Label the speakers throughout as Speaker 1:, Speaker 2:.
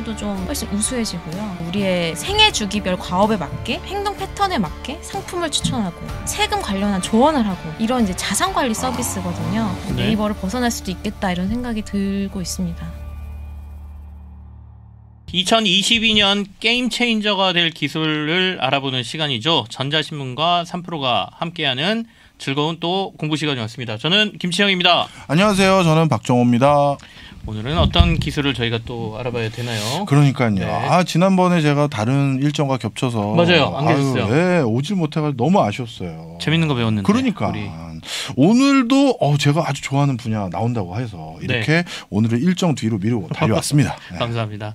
Speaker 1: 보안상으로도 좀 훨씬 우수해지고요. 우리의 생애 주기별 과업에 맞게 행동 패턴에 맞게 상품을 추천하고 세금 관련한 조언을 하고 이런 이제 자산 관리 서비스거든요.
Speaker 2: 네.
Speaker 1: 네이버를 벗어날 수도 있겠다 이런 생각이 들고 있습니다.
Speaker 2: 2022년 게임 체인저가 될 기술을 알아보는 시간이죠. 전자신문과 3프로가 함께하는 즐거운 또 공부 시간이 왔습니다. 저는 김치영입니다.
Speaker 3: 안녕하세요. 저는 박정호입니다.
Speaker 2: 오늘은 어떤 기술을 저희가 또 알아봐야 되나요?
Speaker 3: 그러니까요.
Speaker 2: 네.
Speaker 3: 아 지난번에 제가 다른 일정과 겹쳐서
Speaker 2: 맞아요. 안 계셨어요.
Speaker 3: 아유, 네, 오질 못해가 너무 아쉬웠어요.
Speaker 2: 재밌는 거 배웠는데.
Speaker 3: 그러니까
Speaker 2: 우리.
Speaker 3: 오늘도 어, 제가 아주 좋아하는 분야 나온다고 해서
Speaker 2: 네.
Speaker 3: 이렇게 오늘의 일정 뒤로 미루고 달려왔습니다. 네.
Speaker 2: 감사합니다.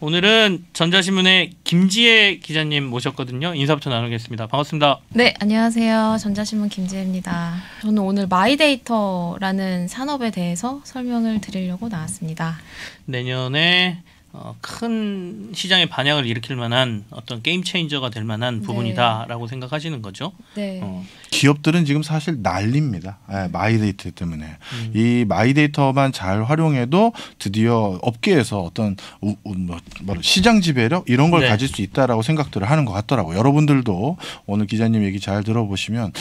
Speaker 2: 오늘은 전자신문의 김지혜 기자님 모셨거든요. 인사부터 나누겠습니다. 반갑습니다.
Speaker 1: 네, 안녕하세요. 전자신문 김지혜입니다. 저는 오늘 마이데이터라는 산업에 대해서 설명을 드리려고 나왔습니다.
Speaker 2: 내년에 어, 큰 시장의 반향을 일으킬 만한 어떤 game changer가 될 만한 부분이다라고 생각하시는 거죠.
Speaker 1: 네.
Speaker 2: 어,
Speaker 3: 기업들은 지금 사실 난립니다. 예, 마이데이터 때문에
Speaker 2: 음.
Speaker 3: 이 마이데이터만 잘 활용해도 드디어 업계에서 어떤 우, 우, 뭐, 뭐라, 시장 지배력 이런 걸
Speaker 2: 네.
Speaker 3: 가질 수 있다라고 생각들을 하는 것 같더라고요. 여러분들도 오늘 기자님 얘기 잘 들어보시면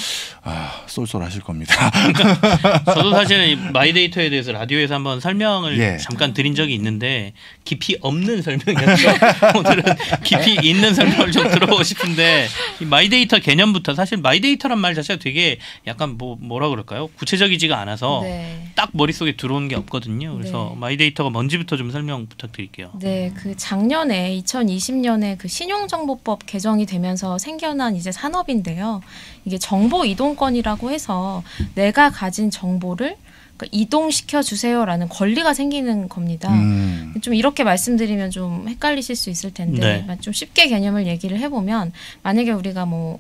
Speaker 3: 아, 쏠쏠하실 겁니다.
Speaker 2: 저도 사실은 이 마이데이터에 대해서 라디오에서 한번 설명을
Speaker 3: 예.
Speaker 2: 잠깐 드린 적이 있는데 깊이 없는 설명이었죠. 오늘은 깊이 있는 설명을 좀 들어보고 싶은데 이 마이데이터 개념부터 사실 마이데이터란 말 자체 가 되게 약간 뭐 뭐라 그럴까요? 구체적이지가 않아서
Speaker 1: 네.
Speaker 2: 딱 머릿속에 들어오는 게 없거든요. 그래서
Speaker 1: 네.
Speaker 2: 마이데이터가 뭔지부터 좀 설명 부탁드릴게요.
Speaker 1: 네, 그 작년에 2020년에 그 신용정보법 개정이 되면서 생겨난 이제 산업인데요. 이게 정보 이동권이라고 해서 내가 가진 정보를 그 이동시켜 주세요라는 권리가 생기는 겁니다.
Speaker 3: 음,
Speaker 1: 좀 이렇게 말씀드리면 좀 헷갈리실 수 있을 텐데
Speaker 2: 네.
Speaker 1: 좀 쉽게 개념을 얘기를 해보면 만약에 우리가 뭐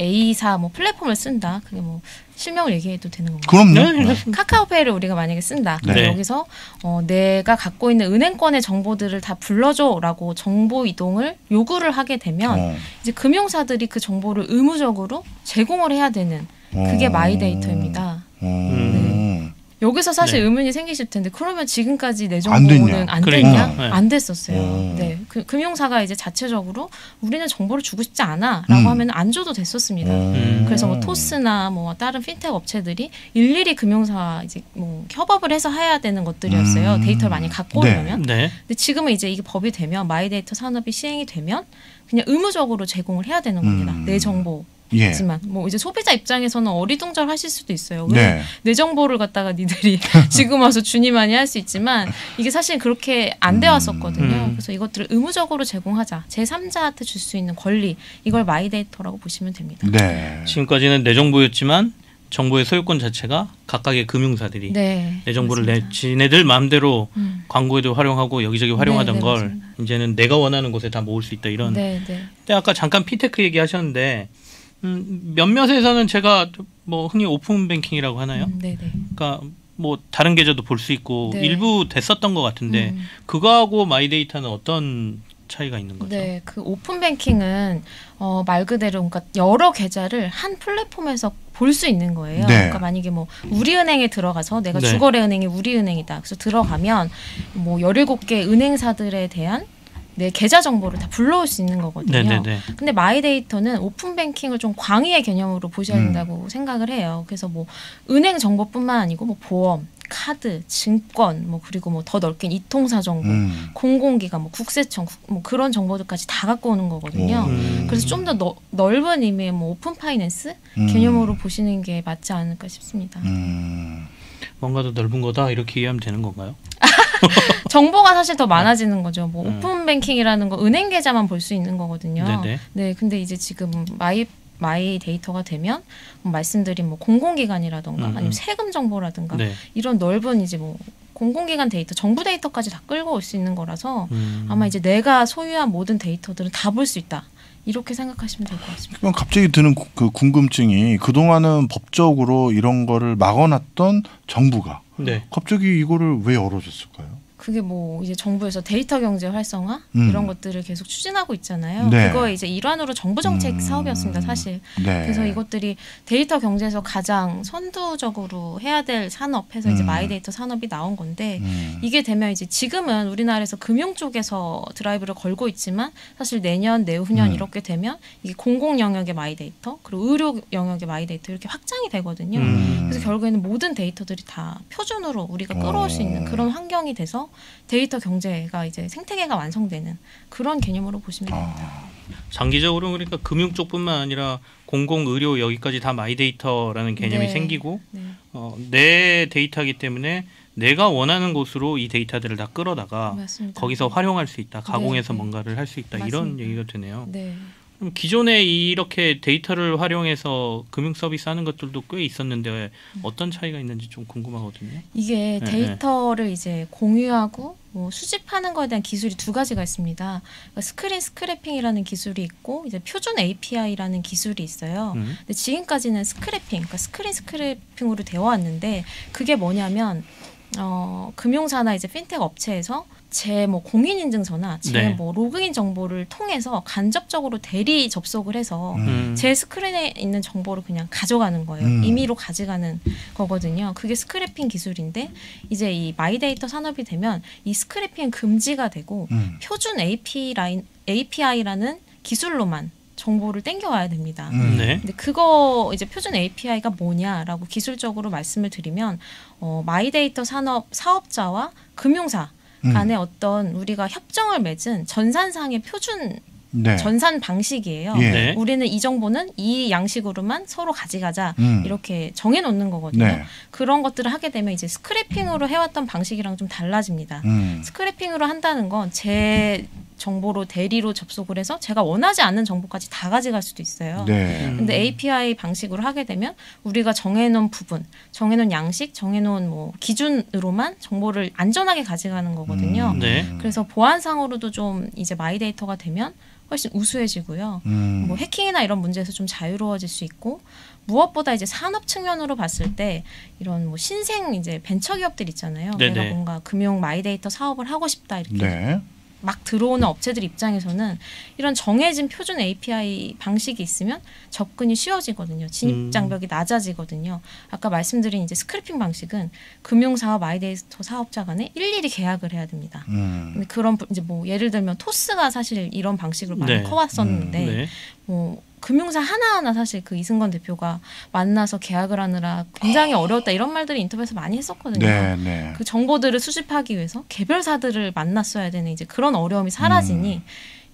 Speaker 1: A사 뭐 플랫폼을 쓴다, 그게 뭐 실명을 얘기해도 되는 건가요?
Speaker 3: 그럼요.
Speaker 2: 네,
Speaker 3: 네.
Speaker 1: 카카오페이를 우리가 만약에 쓴다.
Speaker 3: 네.
Speaker 1: 여기서 어, 내가 갖고 있는 은행권의 정보들을 다 불러줘라고 정보 이동을 요구를 하게 되면
Speaker 3: 어,
Speaker 1: 이제 금융사들이 그 정보를 의무적으로 제공을 해야 되는 그게
Speaker 3: 어,
Speaker 1: 마이데이터입니다.
Speaker 3: 어,
Speaker 1: 여기서 사실
Speaker 2: 네.
Speaker 1: 의문이 생기실 텐데 그러면 지금까지 왜
Speaker 3: 안 됐냐?
Speaker 1: 정보는 안
Speaker 2: 그러니까,
Speaker 1: 됐냐?
Speaker 2: 네.
Speaker 1: 안 됐었어요.
Speaker 3: 어.
Speaker 1: 네, 그, 금융사가 이제 자체적으로 우리는 정보를 주고 싶지 않아라고
Speaker 3: 음.
Speaker 1: 하면 안 줘도 됐었습니다.
Speaker 2: 음.
Speaker 1: 그래서 뭐 토스나 뭐 다른 핀텍 업체들이 일일이 금융사 이제 뭐 협업을 해서 해야 되는 것들이었어요.
Speaker 3: 음.
Speaker 1: 데이터를 많이 갖고
Speaker 3: 네.
Speaker 1: 오려면.
Speaker 2: 네.
Speaker 1: 근데 지금은 이제 이게 법이 되면 마이데이터 산업이 시행이 되면 그냥 의무적으로 제공을 해야 되는 겁니다.
Speaker 3: 음.
Speaker 1: 내 정보.
Speaker 3: 예.
Speaker 1: 지만 뭐 이제 소비자 입장에서는 어리둥절하실 수도 있어요. 왜
Speaker 3: 네.
Speaker 1: 내 정보를 갖다가 니들이 지금 와서 주니 마니 할 수 있지만 이게 사실 그렇게 안 되었었거든요.
Speaker 2: 음.
Speaker 1: 그래서 이것들을 의무적으로 제공하자. 제 3자한테 줄 수 있는 권리 이걸 마이데이터라고 보시면 됩니다.
Speaker 3: 네.
Speaker 2: 지금까지는 내 정보였지만 정보의 소유권 자체가 각각의 금융사들이
Speaker 1: 네.
Speaker 2: 내 정보를 내
Speaker 1: 맞습니다.
Speaker 2: 지네들 마음대로
Speaker 1: 음.
Speaker 2: 광고에도 활용하고 여기저기 활용하던
Speaker 1: 네, 네,
Speaker 2: 걸
Speaker 1: 맞습니다.
Speaker 2: 이제는 내가 원하는 곳에 다 모을 수 있다 이런.
Speaker 1: 네, 네.
Speaker 2: 근데 아까 잠깐 피테크 얘기하셨는데 음, 몇몇에서는 제가 뭐 흔히 오픈 뱅킹이라고 하나요?
Speaker 1: 음, 네, 네.
Speaker 2: 그러니까 뭐 다른 계좌도 볼 수 있고
Speaker 1: 네.
Speaker 2: 일부 됐었던 것 같은데
Speaker 1: 음.
Speaker 2: 그거하고 마이데이터는 어떤 차이가 있는 거죠?
Speaker 1: 네, 그 오픈 뱅킹은 어, 말 그대로 그러니까 여러 계좌를 한 플랫폼에서 볼 수 있는 거예요.
Speaker 3: 네.
Speaker 1: 그러니까 만약에 뭐 우리은행에 들어가서 내가
Speaker 2: 네.
Speaker 1: 주거래은행이 우리은행이다. 그래서 들어가면 뭐 17개 은행사들에 대한 내 계좌 정보를 다 불러올 수 있는 거거든요.
Speaker 2: 네네네.
Speaker 1: 근데 마이데이터는 오픈 뱅킹을 좀 광의의 개념으로 보셔야
Speaker 3: 음.
Speaker 1: 된다고 생각을 해요. 그래서 뭐 은행 정보뿐만 아니고 뭐 보험, 카드, 증권, 뭐 그리고 뭐 더 넓게는 이통사 정보,
Speaker 3: 음.
Speaker 1: 공공기관, 뭐 국세청, 국- 뭐 그런 정보들까지 다 갖고 오는 거거든요.
Speaker 2: 음.
Speaker 1: 그래서 좀 더 넓은 의미의 뭐 open finance
Speaker 3: 음.
Speaker 1: 개념으로 보시는 게 맞지 않을까 싶습니다.
Speaker 3: 음.
Speaker 2: 뭔가 더 넓은 거다 이렇게 이해하면 되는 건가요?
Speaker 1: 정보가 사실 더 많아지는 거죠. 뭐
Speaker 2: 음.
Speaker 1: 오픈 뱅킹이라는 거 은행 계좌만 볼 수 있는 거거든요.
Speaker 2: 네네.
Speaker 1: 네, 근데 이제 지금 마이 마이 데이터가 되면 뭐 말씀드린 뭐 공공기관이라던가
Speaker 2: 음, 음.
Speaker 1: 아니면 세금 정보라든가
Speaker 2: 네.
Speaker 1: 이런 넓은 이제 뭐 공공기관 데이터, 정부 데이터까지 다 끌고 올 수 있는 거라서
Speaker 2: 음.
Speaker 1: 아마 이제 내가 소유한 모든 데이터들은 다 볼 수 있다. 이렇게 생각하시면 될 것 같습니다.
Speaker 3: 그럼 갑자기 드는 구- 그 궁금증이 그동안은 법적으로 이런 거를 막아놨던 정부가
Speaker 2: 네.
Speaker 3: 갑자기 이거를 왜 열어줬을까요?
Speaker 1: 그게 뭐 이제 정부에서 데이터 경제 활성화
Speaker 3: 음.
Speaker 1: 이런 것들을 계속 추진하고 있잖아요.
Speaker 3: 네.
Speaker 1: 그거의 이제 일환으로 정부 정책
Speaker 3: 음.
Speaker 1: 사업이었습니다, 사실.
Speaker 3: 네.
Speaker 1: 그래서 이것들이 데이터 경제에서 가장 선두적으로 해야 될 산업해서 이제
Speaker 3: 음.
Speaker 1: 마이데이터 산업이 나온 건데
Speaker 3: 음.
Speaker 1: 이게 되면 이제 지금은 우리나라에서 금융 쪽에서 드라이브를 걸고 있지만 사실 내년 내후년
Speaker 3: 음.
Speaker 1: 이렇게 되면 이게 공공 영역의 마이데이터 그리고 의료 영역의 마이데이터 이렇게 확장이 되거든요.
Speaker 3: 음.
Speaker 1: 그래서 결국에는 모든 데이터들이 다 표준으로 우리가 끌어올 수 있는
Speaker 3: 어.
Speaker 1: 그런 환경이 돼서 데이터 경제가 이제 생태계가 완성되는 그런 개념으로 보시면 됩니다.
Speaker 3: 아,
Speaker 2: 장기적으로 그러니까 금융 쪽뿐만 아니라 공공 의료 여기까지 다 마이데이터라는 개념이
Speaker 1: 네.
Speaker 2: 생기고
Speaker 1: 네.
Speaker 2: 어, 내 데이터이기 때문에 내가 원하는 곳으로 이 데이터들을 다 끌어다가
Speaker 1: 맞습니다.
Speaker 2: 거기서 활용할 수 있다. 가공해서
Speaker 1: 네.
Speaker 2: 뭔가를 할 수 있다. 이런
Speaker 1: 맞습니다.
Speaker 2: 얘기가 되네요.
Speaker 1: 네.
Speaker 2: 그럼 기존에 이렇게 데이터를 활용해서 금융 서비스 하는 것들도 꽤 있었는데 어떤 차이가 있는지 좀 궁금하거든요.
Speaker 1: 이게
Speaker 2: 네,
Speaker 1: 데이터를 이제 공유하고 뭐 수집하는 거에 대한 기술이 두 가지가 있습니다. 그러니까 screen scraping이라는 기술이 있고 이제 표준 API라는 기술이 있어요.
Speaker 2: 음.
Speaker 1: 근데 지금까지는 scraping, 그러니까 screen scraping으로 되어 왔는데 그게 뭐냐면 어, 금융사나 이제 핀텍 업체에서 제 뭐 공인인증서나 제
Speaker 2: 네.
Speaker 1: 뭐 로그인 정보를 통해서 간접적으로 대리 접속을 해서
Speaker 3: 음.
Speaker 2: 음.
Speaker 1: 제 스크린에 있는 정보를 그냥 가져가는 거예요.
Speaker 3: 음.
Speaker 1: 임의로 가져가는 거거든요. 그게 scraping 기술인데 이제 이 마이데이터 산업이 되면 이 scraping 금지가 되고
Speaker 3: 음.
Speaker 1: 표준 API 라인 API라는 기술로만 정보를 땡겨와야 됩니다.
Speaker 3: 음.
Speaker 2: 네.
Speaker 1: 근데 그거 이제 표준 API가 뭐냐라고 기술적으로 말씀을 드리면 어, 마이데이터 산업 사업자와 금융사
Speaker 3: 음.
Speaker 1: 간에 어떤 우리가 협정을 맺은 전산상의 표준
Speaker 3: 네.
Speaker 1: 전산 방식이에요.
Speaker 3: 예.
Speaker 2: 네.
Speaker 1: 우리는 이 정보는 이 양식으로만 서로 가져가자
Speaker 3: 음.
Speaker 1: 이렇게 정해놓는 거거든요.
Speaker 3: 네.
Speaker 1: 그런 것들을 하게 되면 이제 스크래핑으로 해왔던 방식이랑 좀 달라집니다.
Speaker 3: 음.
Speaker 1: 스크래핑으로 한다는 건 제 정보로 대리로 접속을 해서 제가 원하지 않는 정보까지 다 가져갈 수도 있어요.
Speaker 3: 네.
Speaker 2: 음.
Speaker 1: 근데 API 방식으로 하게 되면 우리가 정해놓은 부분, 정해놓은 양식, 정해놓은 뭐 기준으로만 정보를 안전하게 가져가는 거거든요.
Speaker 3: 음.
Speaker 2: 네.
Speaker 1: 그래서 보안상으로도 좀 이제 마이데이터가 되면 훨씬 우수해지고요.
Speaker 3: 음.
Speaker 1: 뭐 해킹이나 이런 문제에서 좀 자유로워질 수 있고 무엇보다 이제 산업 측면으로 봤을 때 이런 뭐 신생 이제 벤처 기업들 있잖아요.
Speaker 2: 네네.
Speaker 1: 내가 뭔가 금융 마이데이터 사업을 하고 싶다 이렇게
Speaker 3: 네.
Speaker 1: 막 들어오는 업체들 입장에서는 이런 정해진 표준 API 방식이 있으면 접근이 쉬워지거든요. 진입
Speaker 2: 음.
Speaker 1: 장벽이 낮아지거든요. 아까 말씀드린 이제 scraping 방식은 금융사와 마이데이터 사업자 간에 일일이 계약을 해야 됩니다.
Speaker 3: 음.
Speaker 1: 그런 부- 이제 뭐 예를 들면 토스가 사실 이런 방식으로 많이
Speaker 2: 네.
Speaker 1: 커왔었는데
Speaker 2: 네.
Speaker 1: 뭐 금융사 하나하나 사실 그 이승건 대표가 만나서 계약을 하느라 굉장히 어려웠다 이런 말들을 인터뷰에서 많이 했었거든요.
Speaker 3: 네, 네.
Speaker 1: 그 정보들을 수집하기 위해서 개별사들을 만났어야 되는 이제 그런 어려움이 사라지니
Speaker 3: 음.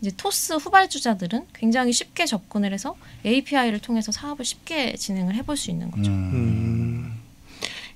Speaker 1: 이제 토스 후발주자들은 굉장히 쉽게 접근을 해서 API를 통해서 사업을 쉽게 진행을 해볼 수 있는 거죠.
Speaker 3: 음.
Speaker 2: 음.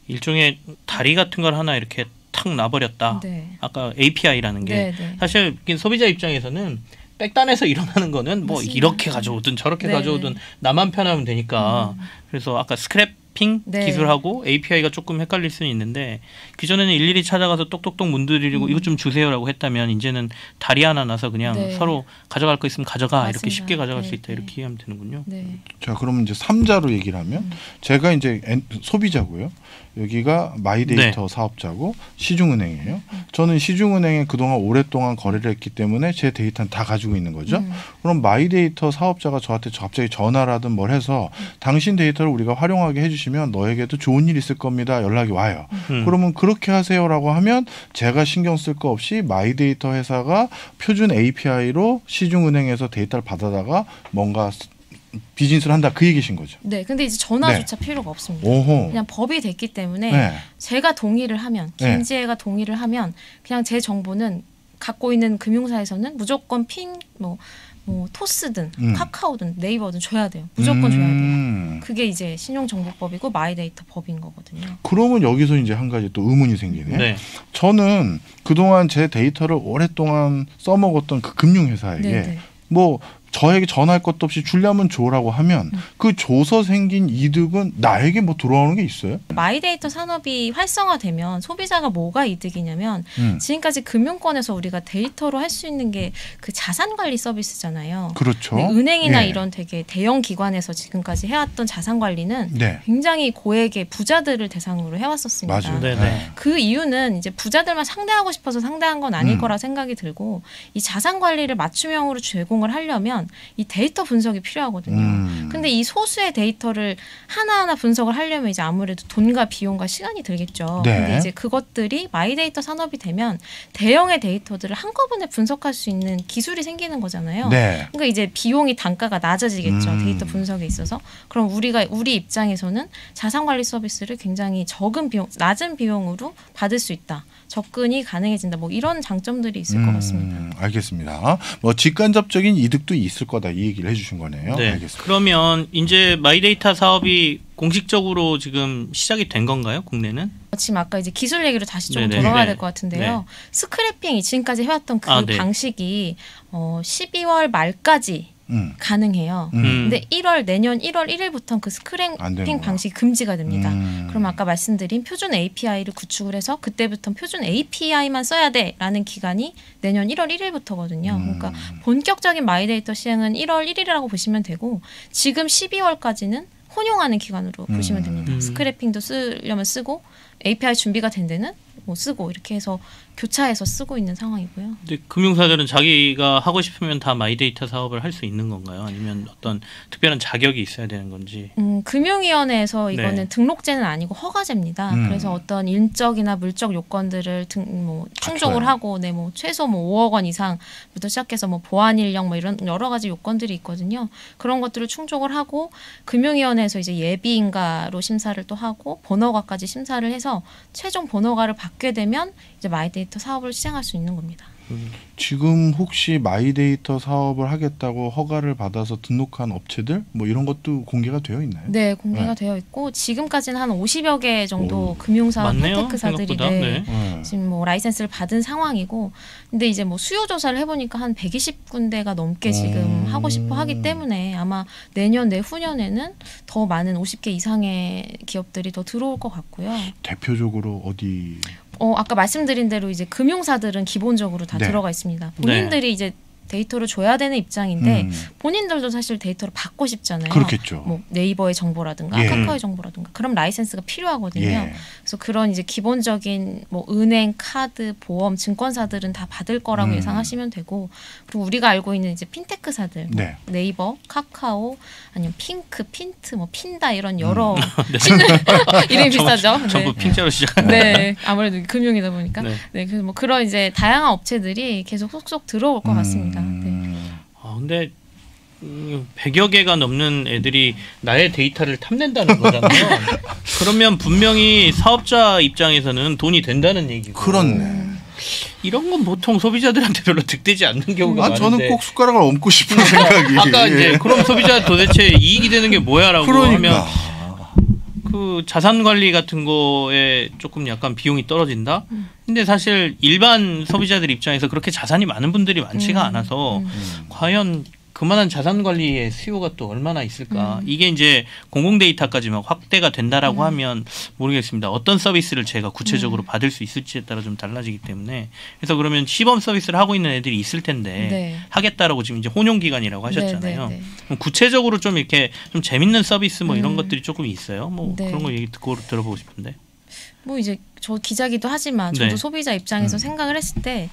Speaker 2: 일종의 다리 같은 걸 하나 이렇게 탁 놔버렸다.
Speaker 1: 네.
Speaker 2: 아까 API라는 게
Speaker 1: 네, 네.
Speaker 2: 사실 소비자 입장에서는 백단에서 일어나는 거는 뭐
Speaker 1: 맞습니다.
Speaker 2: 이렇게 가져오든 저렇게
Speaker 1: 네,
Speaker 2: 가져오든
Speaker 1: 네.
Speaker 2: 나만 편하면 되니까 그래서 아까 scraping
Speaker 1: 네.
Speaker 2: 기술하고 API가 조금 헷갈릴 수는 있는데 기존에는 일일이 찾아가서 똑똑똑 문 두드리고
Speaker 1: 음.
Speaker 2: 이것 좀 주세요라고 했다면 이제는 다리 하나 놔서 그냥
Speaker 1: 네.
Speaker 2: 서로 가져갈 거 있으면 가져가 이렇게
Speaker 1: 맞습니다.
Speaker 2: 쉽게 가져갈
Speaker 1: 네,
Speaker 2: 수 있다
Speaker 1: 네.
Speaker 2: 이렇게 이해하면 되는군요.
Speaker 1: 네.
Speaker 3: 자, 그러면 이제 삼자로 얘기를 하면
Speaker 1: 음.
Speaker 3: 제가 이제 엔- 소비자고요. 여기가 마이데이터 사업자고 시중은행이에요. 저는 시중은행에 그동안 오랫동안 거래를 했기 때문에 제 데이터는 다 가지고 있는 거죠.
Speaker 1: 음.
Speaker 3: 그럼 마이데이터 사업자가 저한테 갑자기 전화라든 뭘 해서 당신 데이터를 우리가 활용하게 해주시면 너에게도 좋은 일 있을 겁니다. 연락이 와요.
Speaker 2: 음.
Speaker 3: 그러면 그렇게 하세요라고 하면 제가 신경 쓸 거 없이 마이데이터 회사가 표준 API로 시중은행에서 데이터를 받아다가 뭔가 스- 비즈니스를 한다 그 얘기신 거죠.
Speaker 1: 네. 근데 이제 전화조차 필요가 없습니다.
Speaker 3: 오호.
Speaker 1: 그냥 법이 됐기 때문에
Speaker 3: 네.
Speaker 1: 제가 동의를 하면
Speaker 3: 네.
Speaker 1: 김지혜가 동의를 하면 그냥 제 정보는 갖고 있는 금융사에서는 무조건 핀뭐뭐 토스든
Speaker 3: 음.
Speaker 1: 카카오든 네이버든 줘야 돼요. 무조건 줘야 돼요.
Speaker 3: 음.
Speaker 1: 그게 이제 신용정보법이고 마이데이터 법인 거거든요.
Speaker 3: 그러면 여기서 이제 한 가지 또 의문이 생기네.
Speaker 2: 네.
Speaker 3: 저는 그동안 제 데이터를 오랫동안 써먹었던 그 금융회사에게
Speaker 1: 네, 네.
Speaker 3: 뭐 저에게 전할 것도 없이 주려면 줘라고 하면
Speaker 1: 음.
Speaker 3: 그 줘서 생긴 이득은 나에게 뭐 돌아오는 게 있어요?
Speaker 1: 마이데이터 산업이 활성화되면 소비자가 뭐가 이득이냐면
Speaker 3: 음.
Speaker 1: 지금까지 금융권에서 우리가 데이터로 할 수 있는 게 그 자산 관리 서비스잖아요.
Speaker 3: 그렇죠.
Speaker 1: 네, 은행이나
Speaker 3: 예.
Speaker 1: 이런 되게 대형 기관에서 지금까지 해왔던 자산 관리는
Speaker 3: 네.
Speaker 1: 굉장히 고액의 부자들을 대상으로 해왔었습니다.
Speaker 3: 맞아요.
Speaker 2: 네, 네.
Speaker 1: 그 이유는 이제 부자들만 상대하고 싶어서 상대한 건 아닐
Speaker 3: 음.
Speaker 1: 거라 생각이 들고 이 자산 관리를 맞춤형으로 제공을 하려면 이 데이터 분석이 필요하거든요.
Speaker 3: 음.
Speaker 1: 근데 이 소수의 데이터를 하나하나 분석을 하려면 이제 아무래도 돈과 비용과 시간이 들겠죠.
Speaker 3: 네.
Speaker 1: 근데 이제 그것들이 마이데이터 산업이 되면 대형의 데이터들을 한꺼번에 분석할 수 있는 기술이 생기는 거잖아요.
Speaker 3: 네.
Speaker 1: 그러니까 이제 비용이 단가가 낮아지겠죠
Speaker 3: 음.
Speaker 1: 데이터 분석에 있어서 그럼 우리가 우리 입장에서는 자산 관리 서비스를 굉장히 적은 비용 낮은 비용으로 받을 수 있다 접근이 가능해진다 뭐 이런 장점들이 있을 것 같습니다.
Speaker 3: 음, 알겠습니다. 뭐 직간접적인 이득도 있을 거다 이 얘기를 해주신 거네요.
Speaker 2: 네.
Speaker 3: 알겠습니다.
Speaker 2: 그러면 이제 마이데이터 사업이 공식적으로 지금 시작이 된 건가요? 국내는?
Speaker 1: 지금 아까 이제 기술 얘기로 다시 좀
Speaker 2: 네네.
Speaker 1: 돌아와야
Speaker 2: 네.
Speaker 1: 될것 같은데요. scraping이 지금까지 해왔던 그
Speaker 2: 아, 네.
Speaker 1: 방식이 어, 12월 말까지
Speaker 3: 음.
Speaker 1: 가능해요.
Speaker 3: 음.
Speaker 1: 근데 1월 내년 1월 1일부터 그. scraping 방식이 금지가 됩니다.
Speaker 3: 음.
Speaker 1: 그럼 아까 말씀드린 표준 API를 구축을 해서 그때부터 표준 API만 써야 돼라는 기간이 내년 1월 1일부터거든요.
Speaker 3: 음.
Speaker 1: 그러니까 본격적인 마이데이터 시행은 1월 1일이라고 보시면 되고 지금 12월까지는 혼용하는 기간으로
Speaker 3: 음.
Speaker 1: 보시면 됩니다.
Speaker 2: 음.
Speaker 1: scraping도 쓰려면 쓰고 API 준비가 된 데는 뭐 쓰고 이렇게 해서 교차해서 쓰고 있는 상황이고요.
Speaker 2: 근데 금융사들은 자기가 하고 싶으면 다 마이데이터 사업을 할 수 있는 건가요? 아니면 어떤 특별한 자격이 있어야 되는 건지?
Speaker 1: 음, 금융위원회에서 이거는
Speaker 2: 네.
Speaker 1: 등록제는 아니고 허가제입니다.
Speaker 3: 음.
Speaker 1: 그래서 어떤 인적이나 물적 요건들을 등, 뭐 충족을
Speaker 3: 갖춰요.
Speaker 1: 하고, 네, 뭐 최소 뭐 5억 원 이상부터 시작해서 뭐 보안 인력 뭐 이런 여러 가지 요건들이 있거든요. 그런 것들을 충족을 하고 금융위원회에서 이제 예비인가로 심사를 또 하고 본허가까지 심사를 해서 최종 본허가를 받게 되면 이제 마이데이터 사업을 시행할 수 있는 겁니다.
Speaker 3: 지금 혹시 마이데이터 사업을 하겠다고 허가를 받아서 등록한 업체들 뭐 이런 것도 공개가 되어 있나요?
Speaker 1: 네, 공개가
Speaker 3: 네.
Speaker 1: 되어 있고 지금까지는 한 50여 개 정도
Speaker 3: 오.
Speaker 1: 핀테크사들이
Speaker 2: 생각보다.
Speaker 1: 네,
Speaker 2: 네.
Speaker 3: 네.
Speaker 1: 지금 뭐 라이센스를 받은 상황이고 근데 이제 뭐 수요 조사를 해 보니까 한 120군데가 넘게 지금
Speaker 3: 음.
Speaker 1: 하고 싶어 하기 때문에 아마 내년 내후년에는 더 많은 50개 이상의 기업들이 더 들어올 것 같고요.
Speaker 3: 대표적으로 어디?
Speaker 1: 어 아까 말씀드린 대로 이제 금융사들은 기본적으로 다
Speaker 3: 네.
Speaker 1: 들어가 있습니다. 본인들이 이제 데이터를 줘야 되는 입장인데
Speaker 3: 음,
Speaker 1: 본인들도 사실 데이터를 받고 싶잖아요.
Speaker 3: 그렇겠죠.
Speaker 1: 뭐 네이버의 정보라든가
Speaker 3: 예.
Speaker 1: 카카오의 정보라든가 그럼 라이센스가 필요하거든요.
Speaker 3: 예.
Speaker 1: 그래서 그런 이제 기본적인 뭐 은행, 카드, 보험, 증권사들은 다 받을 거라고
Speaker 3: 음.
Speaker 1: 예상하시면 되고 그리고 우리가 알고 있는 이제 핀테크사들 뭐
Speaker 3: 네.
Speaker 1: 네이버, 카카오 아니면 핑크, 핀트, 뭐 핀다 이런 여러
Speaker 2: 네.
Speaker 1: 신을 이름이 비싸죠. 네.
Speaker 2: 전부 핑자로 시작하는.
Speaker 1: 네, 아무래도 금융이다 보니까
Speaker 2: 네.
Speaker 1: 네, 그래서 뭐 그런 이제 다양한 업체들이 계속 속속 들어올 것 같습니다. 네.
Speaker 3: 음,
Speaker 2: 아, 근데 음, 100여 개가 넘는 애들이 나의 데이터를 탐낸다는 거잖아요. 그러면 분명히 사업자 입장에서는 돈이 된다는 얘기고.
Speaker 3: 그렇네.
Speaker 2: 이런 건 보통 소비자들한테 별로 득되지 않는 경우가
Speaker 3: 아
Speaker 2: 많은데.
Speaker 3: 저는 꼭 숟가락을 얹고 싶은 생각이.
Speaker 2: 아까 이제 그럼 소비자 도대체 이익이 되는 게 뭐야라고
Speaker 3: 그러니까.
Speaker 2: 하면 그 자산 관리 같은 거에 조금 약간 비용이 떨어진다.
Speaker 1: 음.
Speaker 2: 근데 사실 일반 소비자들 입장에서 그렇게 자산이 많은 분들이 많지가
Speaker 1: 음,
Speaker 2: 않아서
Speaker 1: 음.
Speaker 3: 음.
Speaker 2: 과연 그만한 자산 관리의 수요가 또 얼마나 있을까?
Speaker 1: 음.
Speaker 2: 이게 이제 공공 데이터까지 막 확대가 된다라고
Speaker 1: 음.
Speaker 2: 하면 모르겠습니다. 어떤 서비스를 제가 구체적으로 받을 수 있을지에 따라 좀 달라지기 때문에 그래서 그러면 시범 서비스를 하고 있는 애들이 있을 텐데
Speaker 1: 네.
Speaker 2: 하겠다라고 지금 이제 혼용 기간이라고 하셨잖아요.
Speaker 1: 네, 네, 네.
Speaker 2: 구체적으로 좀 이렇게 좀 재밌는 서비스 뭐 이런
Speaker 1: 음.
Speaker 2: 것들이 조금 있어요. 뭐
Speaker 1: 네.
Speaker 2: 그런 거 얘기 듣고 들어보고 싶은데.
Speaker 1: 뭐 이제 저 기자기도 하지만 저도
Speaker 2: 네.
Speaker 1: 소비자 입장에서
Speaker 3: 음.
Speaker 1: 생각을 했을 때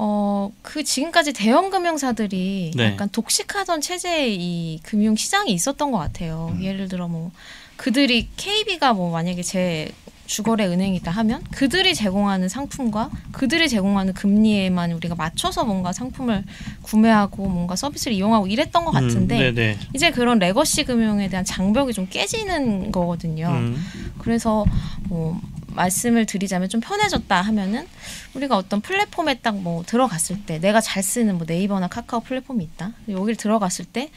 Speaker 1: 어, 그 지금까지 대형 금융사들이
Speaker 2: 네.
Speaker 1: 약간 독식하던 체제의 이 금융 시장이 있었던 것 같아요.
Speaker 3: 음.
Speaker 1: 예를 들어 뭐 그들이 KB가 뭐 만약에 제 주거래 은행이다 하면 그들이 제공하는 상품과 그들이 제공하는 금리에만 우리가 맞춰서 뭔가 상품을 구매하고 뭔가 서비스를 이용하고 이랬던 것 같은데
Speaker 2: 음.
Speaker 1: 이제 그런 legacy 금융에 대한 장벽이 좀 깨지는 거거든요.
Speaker 2: 음.
Speaker 1: 그래서 뭐 말씀을 드리자면 좀 편해졌다 하면은 우리가 어떤 플랫폼에 딱 뭐 들어갔을 때 내가 잘 쓰는 뭐 네이버나 카카오 플랫폼이 있다. 여기를 들어갔을 때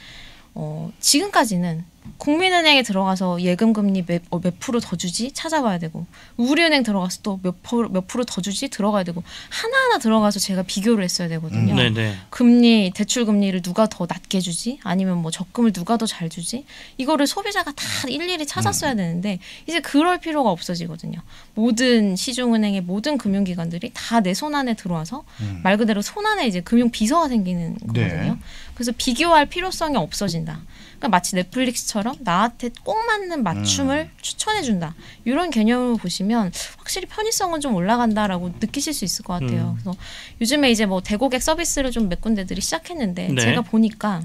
Speaker 1: 어, 지금까지는 국민은행에 들어가서 예금 금리 몇, 어, 몇 프로 더 주지? 찾아봐야 되고. 우리은행 들어가서 또몇 프로 몇 프로 더 주지? 들어가야 되고. 하나하나 들어가서 제가 비교를 했어야 되거든요.
Speaker 3: 음.
Speaker 1: 금리 대출 금리를 누가 더 낮게 주지? 아니면 뭐 적금을 누가 더 잘 주지? 이거를 소비자가 다 일일이 찾았어야 되는데 이제 그럴 필요가 없어지거든요. 모든 시중은행의 모든 금융기관들이 다 내 손 안에 들어와서
Speaker 3: 음.
Speaker 1: 말 그대로 손 안에 이제 금융 비서가 생기는
Speaker 3: 네.
Speaker 1: 거거든요. 그래서 비교할 필요성이 없어진다 그러니까 마치 넷플릭스처럼 나한테 꼭 맞는 맞춤을 추천해 준다 이런 개념을 보시면 확실히 편의성은 좀 올라간다라고 느끼실 수 있을 것 같아요
Speaker 2: 음.
Speaker 1: 그래서 요즘에 이제 뭐 대고객 서비스를 좀 몇 군데들이 시작했는데
Speaker 2: 네.
Speaker 1: 제가 보니까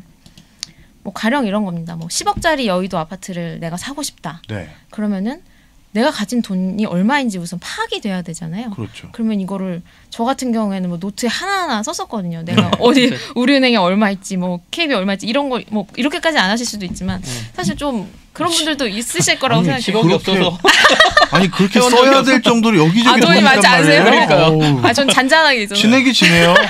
Speaker 1: 뭐 가령 이런 겁니다. 뭐 10억짜리 여의도 아파트를 내가 사고 싶다.
Speaker 3: 네,
Speaker 1: 그러면은 내가 가진 돈이 얼마인지 우선 파악이 돼야 되잖아요.
Speaker 3: 그렇죠.
Speaker 1: 그러면 이거를 저 같은 경우에는 뭐 노트에 하나하나 썼었거든요. 내가
Speaker 3: 네.
Speaker 1: 어디 우리은행에 얼마 있지, 뭐 KB 얼마 있지 이런 걸 뭐 이렇게까지 안 하실 수도 있지만
Speaker 2: 네.
Speaker 1: 사실 좀 그런 분들도 있으실 거라고
Speaker 3: 아니,
Speaker 1: 생각해요.
Speaker 2: 10억이
Speaker 3: 그렇게-
Speaker 2: 없어서
Speaker 3: 아니 그렇게 써야 될 정도로 여기저기
Speaker 1: 아, 돈이 많지 않으세요?
Speaker 3: 말이에요.
Speaker 2: 그러니까요.
Speaker 3: 어우,
Speaker 1: 아, 전 잔잔하게 있어요.
Speaker 3: 친해기 지내요.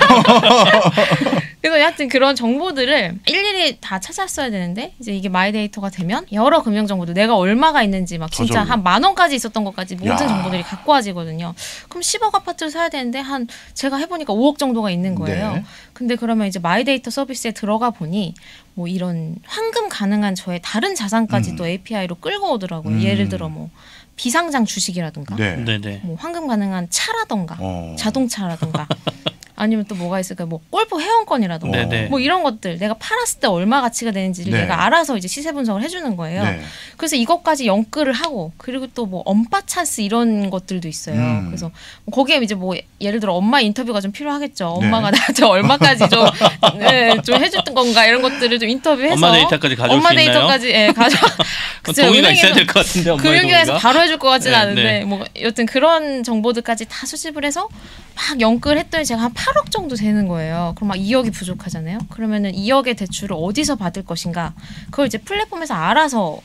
Speaker 1: 그래서 여하튼 그런 정보들을 일일이 다 찾았어야 되는데 이제 이게 마이데이터가 되면 여러 금융 정보들 내가 얼마가 있는지 막 진짜. 한 만 원까지 있었던 것까지 모든
Speaker 3: 야.
Speaker 1: 정보들이 갖고 와지거든요. 그럼 10억 아파트를 사야 되는데 한 제가 해보니까 5억 정도가 있는 거예요.
Speaker 3: 네.
Speaker 1: 근데 그러면 이제 마이데이터 서비스에 들어가 보니 뭐 이런 환금 가능한 저의 다른 자산까지
Speaker 3: 음.
Speaker 1: 또 API로 끌고 오더라고요.
Speaker 3: 음.
Speaker 1: 예를 들어 뭐 비상장 주식이라든가
Speaker 3: 네.
Speaker 2: 네네.
Speaker 1: 뭐 환금 가능한 차라던가
Speaker 3: 어.
Speaker 1: 자동차라든가 아니면 또 뭐가 있을까 뭐 골프 회원권이라던가
Speaker 2: 네네.
Speaker 1: 뭐 이런 것들 내가 팔았을 때 얼마 가치가 되는지를
Speaker 3: 네.
Speaker 1: 내가 알아서 이제 시세 분석을 해주는 거예요.
Speaker 3: 네.
Speaker 1: 그래서 이것까지 영끌을 하고 그리고 또 뭐 엄빠 찬스 이런 것들도 있어요.
Speaker 3: 음.
Speaker 1: 그래서 거기에 이제 뭐 예를 들어 엄마 인터뷰가 좀 필요하겠죠.
Speaker 3: 네.
Speaker 1: 엄마가 나한테 얼마까지 좀, 네, 좀 해줬던 건가 이런 것들을 좀 인터뷰해서
Speaker 2: 엄마 데이터까지 가져올
Speaker 1: 엄마? 데이터까지 예, 가져.
Speaker 2: 동의가 있어야 될 것 같은데 엄마의
Speaker 1: 금융계에서
Speaker 2: 동의가.
Speaker 1: 바로 해줄 것 같지는
Speaker 2: 네,
Speaker 1: 않은데
Speaker 2: 네.
Speaker 1: 뭐 여튼 그런 정보들까지 다 수집을 해서 막 영끌했더니 제가 한 8억 정도 되는 거예요. 그럼 막 2억이 부족하잖아요. 그러면은 2억의 대출을 어디서 받을 것인가 그걸 이제 플랫폼에서 알아서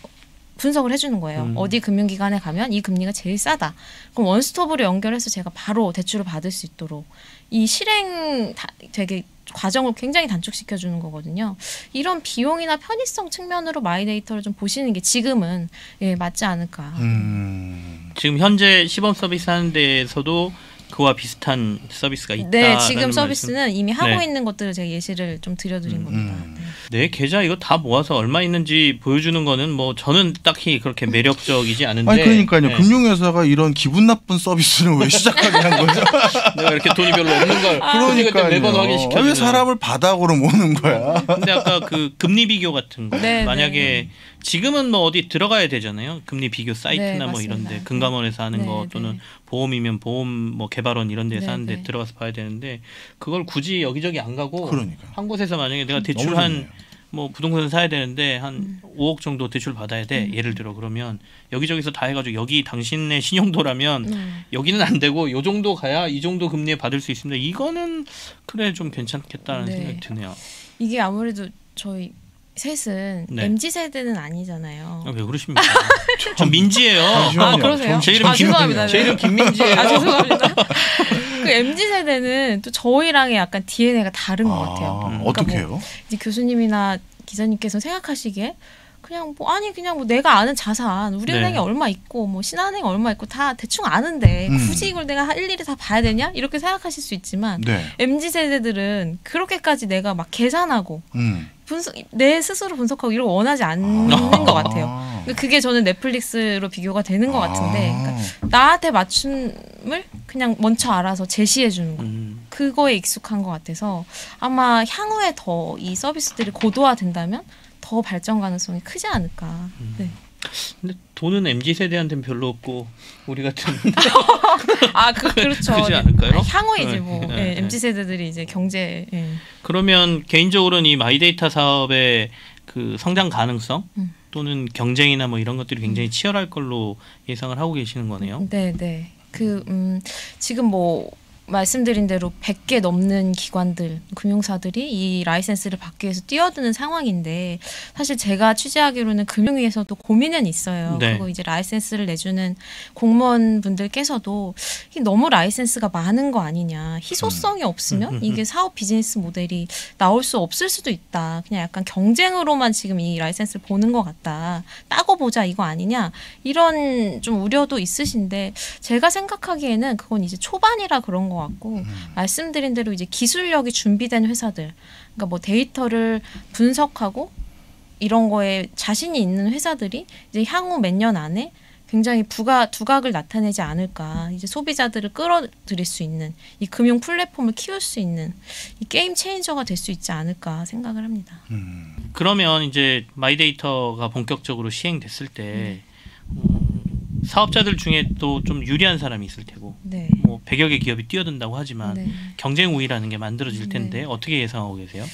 Speaker 1: 분석을 해주는 거예요.
Speaker 2: 음.
Speaker 1: 어디 금융기관에 가면 이 금리가 제일 싸다. 그럼 원스톱으로 연결해서 제가 바로 대출을 받을 수 있도록 이 실행 다, 되게 과정을 굉장히 단축시켜 주는 거거든요. 이런 비용이나 편의성 측면으로 마이데이터를 좀 보시는 게 지금은 예, 맞지 않을까.
Speaker 3: 음.
Speaker 2: 지금 현재 시범 서비스 하는 데에서도 그와 비슷한 서비스가 있다.
Speaker 1: 네, 지금 서비스는 이미 하고
Speaker 2: 네.
Speaker 1: 있는 것들을 제가 예시를 좀 드려드린
Speaker 3: 음,
Speaker 1: 겁니다.
Speaker 3: 음.
Speaker 1: 네.
Speaker 2: 내 계좌 이거 다 모아서 얼마 있는지 보여주는 거는 뭐 저는 딱히 그렇게 매력적이지 않은데.
Speaker 3: 아니 그러니까요.
Speaker 2: 네.
Speaker 3: 금융회사가 이런 기분 나쁜 서비스를 왜 시작하게 한 거죠?
Speaker 2: 내가 이렇게 돈이 별로 없는 걸
Speaker 3: 그러니까요.
Speaker 2: 매번 확인시켜.
Speaker 3: 왜 사람을 바닥으로 모는 거야?
Speaker 2: 근데 아까 그 금리 비교 같은 거
Speaker 1: 네,
Speaker 2: 만약에 지금은 뭐 어디 들어가야 되잖아요. 금리 비교 사이트나
Speaker 1: 네,
Speaker 2: 뭐. 이런데 금감원에서 하는
Speaker 1: 네,
Speaker 2: 거 또는
Speaker 1: 네.
Speaker 2: 보험이면 보험 뭐 개 발원 이런 데서
Speaker 1: 네,
Speaker 2: 하는데
Speaker 1: 네.
Speaker 2: 들어가서 봐야 되는데 그걸 굳이 여기저기 안 가고
Speaker 3: 그러니까.
Speaker 2: 한 곳에서 만약에 내가 대출
Speaker 3: 너무
Speaker 2: 한. 뭐 부동산 사야 되는데 한
Speaker 1: 음.
Speaker 2: 5억 정도 대출 받아야 돼. 예를 들어 그러면 여기저기서 다 해가지고 여기 당신의 신용도라면
Speaker 1: 음.
Speaker 2: 여기는 안 되고 요 정도 가야 이 정도 금리에 받을 수 있습니다. 이거는 그래 좀 괜찮겠다는
Speaker 1: 네.
Speaker 2: 생각이 드네요.
Speaker 1: 이게 아무래도 저희 셋은
Speaker 2: 네.
Speaker 1: mz 세대는 아니잖아요.
Speaker 2: 아, 왜 그러십니까? 저 민지예요.
Speaker 3: 잠시만요.
Speaker 1: 아 그러세요?
Speaker 2: 제 이름
Speaker 1: 아,
Speaker 2: 김-
Speaker 1: 죄송합니다.
Speaker 2: 제 이름 김민지예요.
Speaker 1: 아 죄송합니다. 그 mz 세대는 또 저희랑의 약간 DNA가 다른 것 같아요.
Speaker 3: 아,
Speaker 2: 음.
Speaker 3: 어떻게
Speaker 1: 그러니까
Speaker 3: 해요?
Speaker 1: 이제 교수님이나 기자님께서 생각하시기에 그냥 뭐 아니 그냥 뭐 내가 아는 자산 우리은행에
Speaker 2: 네.
Speaker 1: 얼마 있고 뭐 신한은행에 얼마 있고 다 대충 아는데
Speaker 3: 음.
Speaker 1: 굳이 이걸 내가 일일이 다 봐야 되냐 이렇게 생각하실 수 있지만
Speaker 3: 네.
Speaker 1: mz 세대들은 그렇게까지 내가 막 계산하고
Speaker 3: 음.
Speaker 1: 분석 내 스스로 분석하고 이런 거 원하지 않는 것 같아요. 그러니까 그게 저는 넷플릭스로 비교가 되는 것 같은데
Speaker 3: 아.
Speaker 1: 그러니까 나한테 맞춤을 그냥 먼저 알아서 제시해 주는 거.
Speaker 2: 음,
Speaker 1: 그거에 익숙한 것 같아서 아마 향후에 더 이 서비스들이 고도화된다면 더 발전 가능성이 크지 않을까.
Speaker 2: 음.
Speaker 1: 네.
Speaker 2: 근데 돈은 mz 세대한테는 별로 없고 우리 같은
Speaker 1: 아, 그, 그렇죠.
Speaker 2: 그지 않을까요?
Speaker 1: 아, 향후에 이제
Speaker 2: 네,
Speaker 1: 뭐
Speaker 2: 네,
Speaker 1: 예,
Speaker 2: 네.
Speaker 1: mz 세대들이 이제 경제 예.
Speaker 2: 그러면 개인적으로는 이 마이데이터 사업의 그 성장 가능성
Speaker 1: 음.
Speaker 2: 또는 경쟁이나 뭐 이런 것들이 굉장히 치열할 걸로 예상을 하고 계시는 거네요.
Speaker 1: 네, 네. 그 음, 지금 뭐 말씀드린 대로 100개 넘는 기관들, 금융사들이 이 라이센스를 받기 위해서 뛰어드는 상황인데 사실 제가 취재하기로는 금융위에서도 고민은 있어요.
Speaker 2: 네.
Speaker 1: 그리고 이제 라이센스를 내주는 공무원분들께서도 너무 라이센스가 많은 거 아니냐. 희소성이 없으면
Speaker 2: 음, 음,
Speaker 1: 이게 사업 비즈니스 모델이 나올 수 없을 수도 있다. 그냥 약간 경쟁으로만 지금 이 라이센스를 보는 것 같다. 따고 보자 이거 아니냐. 이런 좀 우려도 있으신데 제가 생각하기에는 그건 이제 초반이라 그런 것 같고 말씀드린 대로 이제 기술력이 준비된 회사들 그러니까 뭐 데이터를 분석하고 이런 거에 자신이 있는 회사들이 이제 향후 몇 년 안에 굉장히 부가 두각을 나타내지 않을까 이제 소비자들을 끌어들일 수 있는 이 금융 플랫폼을 키울 수 있는 이 게임 체인저가 될 수 있지 않을까 생각을 합니다.
Speaker 3: 음.
Speaker 2: 그러면 이제 마이데이터가 본격적으로 시행됐을 때
Speaker 1: 네.
Speaker 2: 음, 사업자들 중에 또 좀 유리한 사람이 있을 테고
Speaker 1: 네.
Speaker 2: 뭐 100여 개 기업이 뛰어든다고 하지만
Speaker 1: 네.
Speaker 2: 경쟁 우위라는 게 만들어질 텐데
Speaker 1: 네.
Speaker 2: 어떻게 예상하고 계세요?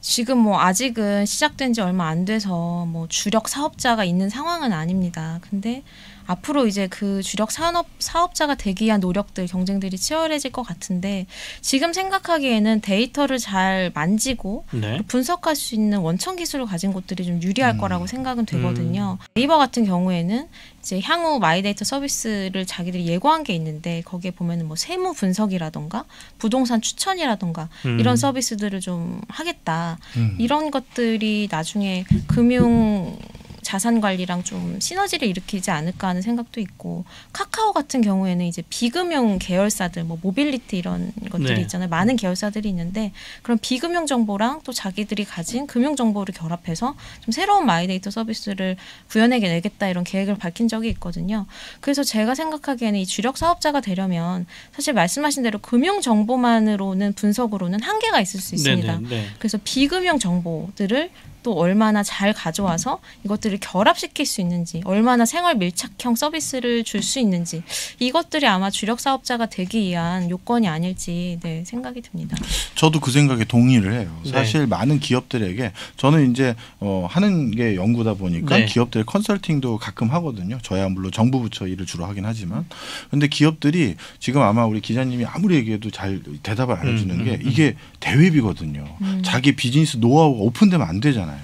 Speaker 1: 지금 뭐 아직은 시작된 지 얼마 안 돼서 뭐 주력 사업자가 있는 상황은 아닙니다. 근데 앞으로 이제 그 주력 산업 사업자가 되기 위한 노력들 경쟁들이 치열해질 것 같은데 지금 생각하기에는 데이터를 잘 만지고
Speaker 2: 네.
Speaker 1: 분석할 수 있는 원천 기술을 가진 곳들이 좀 유리할
Speaker 3: 음.
Speaker 1: 거라고 생각은 되거든요. 네이버 같은 경우에는 이제 향후 마이데이터 서비스를 자기들이 예고한 게 있는데 거기에 보면은 뭐 세무 분석이라던가 부동산 추천이라던가
Speaker 2: 음.
Speaker 1: 이런 서비스들을 좀 하겠다.
Speaker 3: 음.
Speaker 1: 이런 것들이 나중에 금융 자산 관리랑 좀 시너지를 일으키지 않을까 하는 생각도 있고 카카오 같은 경우에는 이제 비금융 계열사들 뭐 모빌리티 이런 것들이
Speaker 2: 네.
Speaker 1: 있잖아요. 많은 계열사들이 있는데 그런 비금융 정보랑 또 자기들이 가진 금융 정보를 결합해서 좀 새로운 마이데이터 서비스를 구현해 내겠다 이런 계획을 밝힌 적이 있거든요. 그래서 제가 생각하기에는 이 주력 사업자가 되려면 사실 말씀하신 대로 금융 정보만으로는 분석으로는 한계가 있을 수 있습니다.
Speaker 2: 네, 네, 네.
Speaker 1: 그래서 비금융 정보들을 또 얼마나 잘 가져와서 이것들을 결합시킬 수 있는지, 얼마나 생활 밀착형 서비스를 줄 수 있는지 이것들이 아마 주력 사업자가 되기 위한 요건이 아닐지 네, 생각이 듭니다.
Speaker 3: 저도 그 생각에 동의를 해요.
Speaker 2: 네.
Speaker 3: 사실 많은 기업들에게 저는 이제 어, 하는 게 연구다 보니까
Speaker 2: 네.
Speaker 3: 기업들 컨설팅도 가끔 하거든요. 저야 물론 정부 부처 일을 주로 하긴 하지만, 근데 기업들이 지금 아마 우리 기자님이 아무리 얘기해도 잘 대답을 안 해주는
Speaker 2: 음,
Speaker 3: 게
Speaker 2: 음, 음.
Speaker 3: 이게 대외비거든요.
Speaker 1: 음.
Speaker 3: 자기 비즈니스 노하우가 오픈되면 안 되잖아요.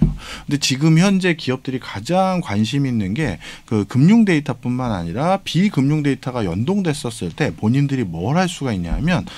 Speaker 3: 근데 지금 현재 기업들이 가장 관심 있는 게 그 금융 데이터뿐만 아니라 비금융 데이터가 연동됐었을 때 본인들이 뭘 할 수가 있냐면 딱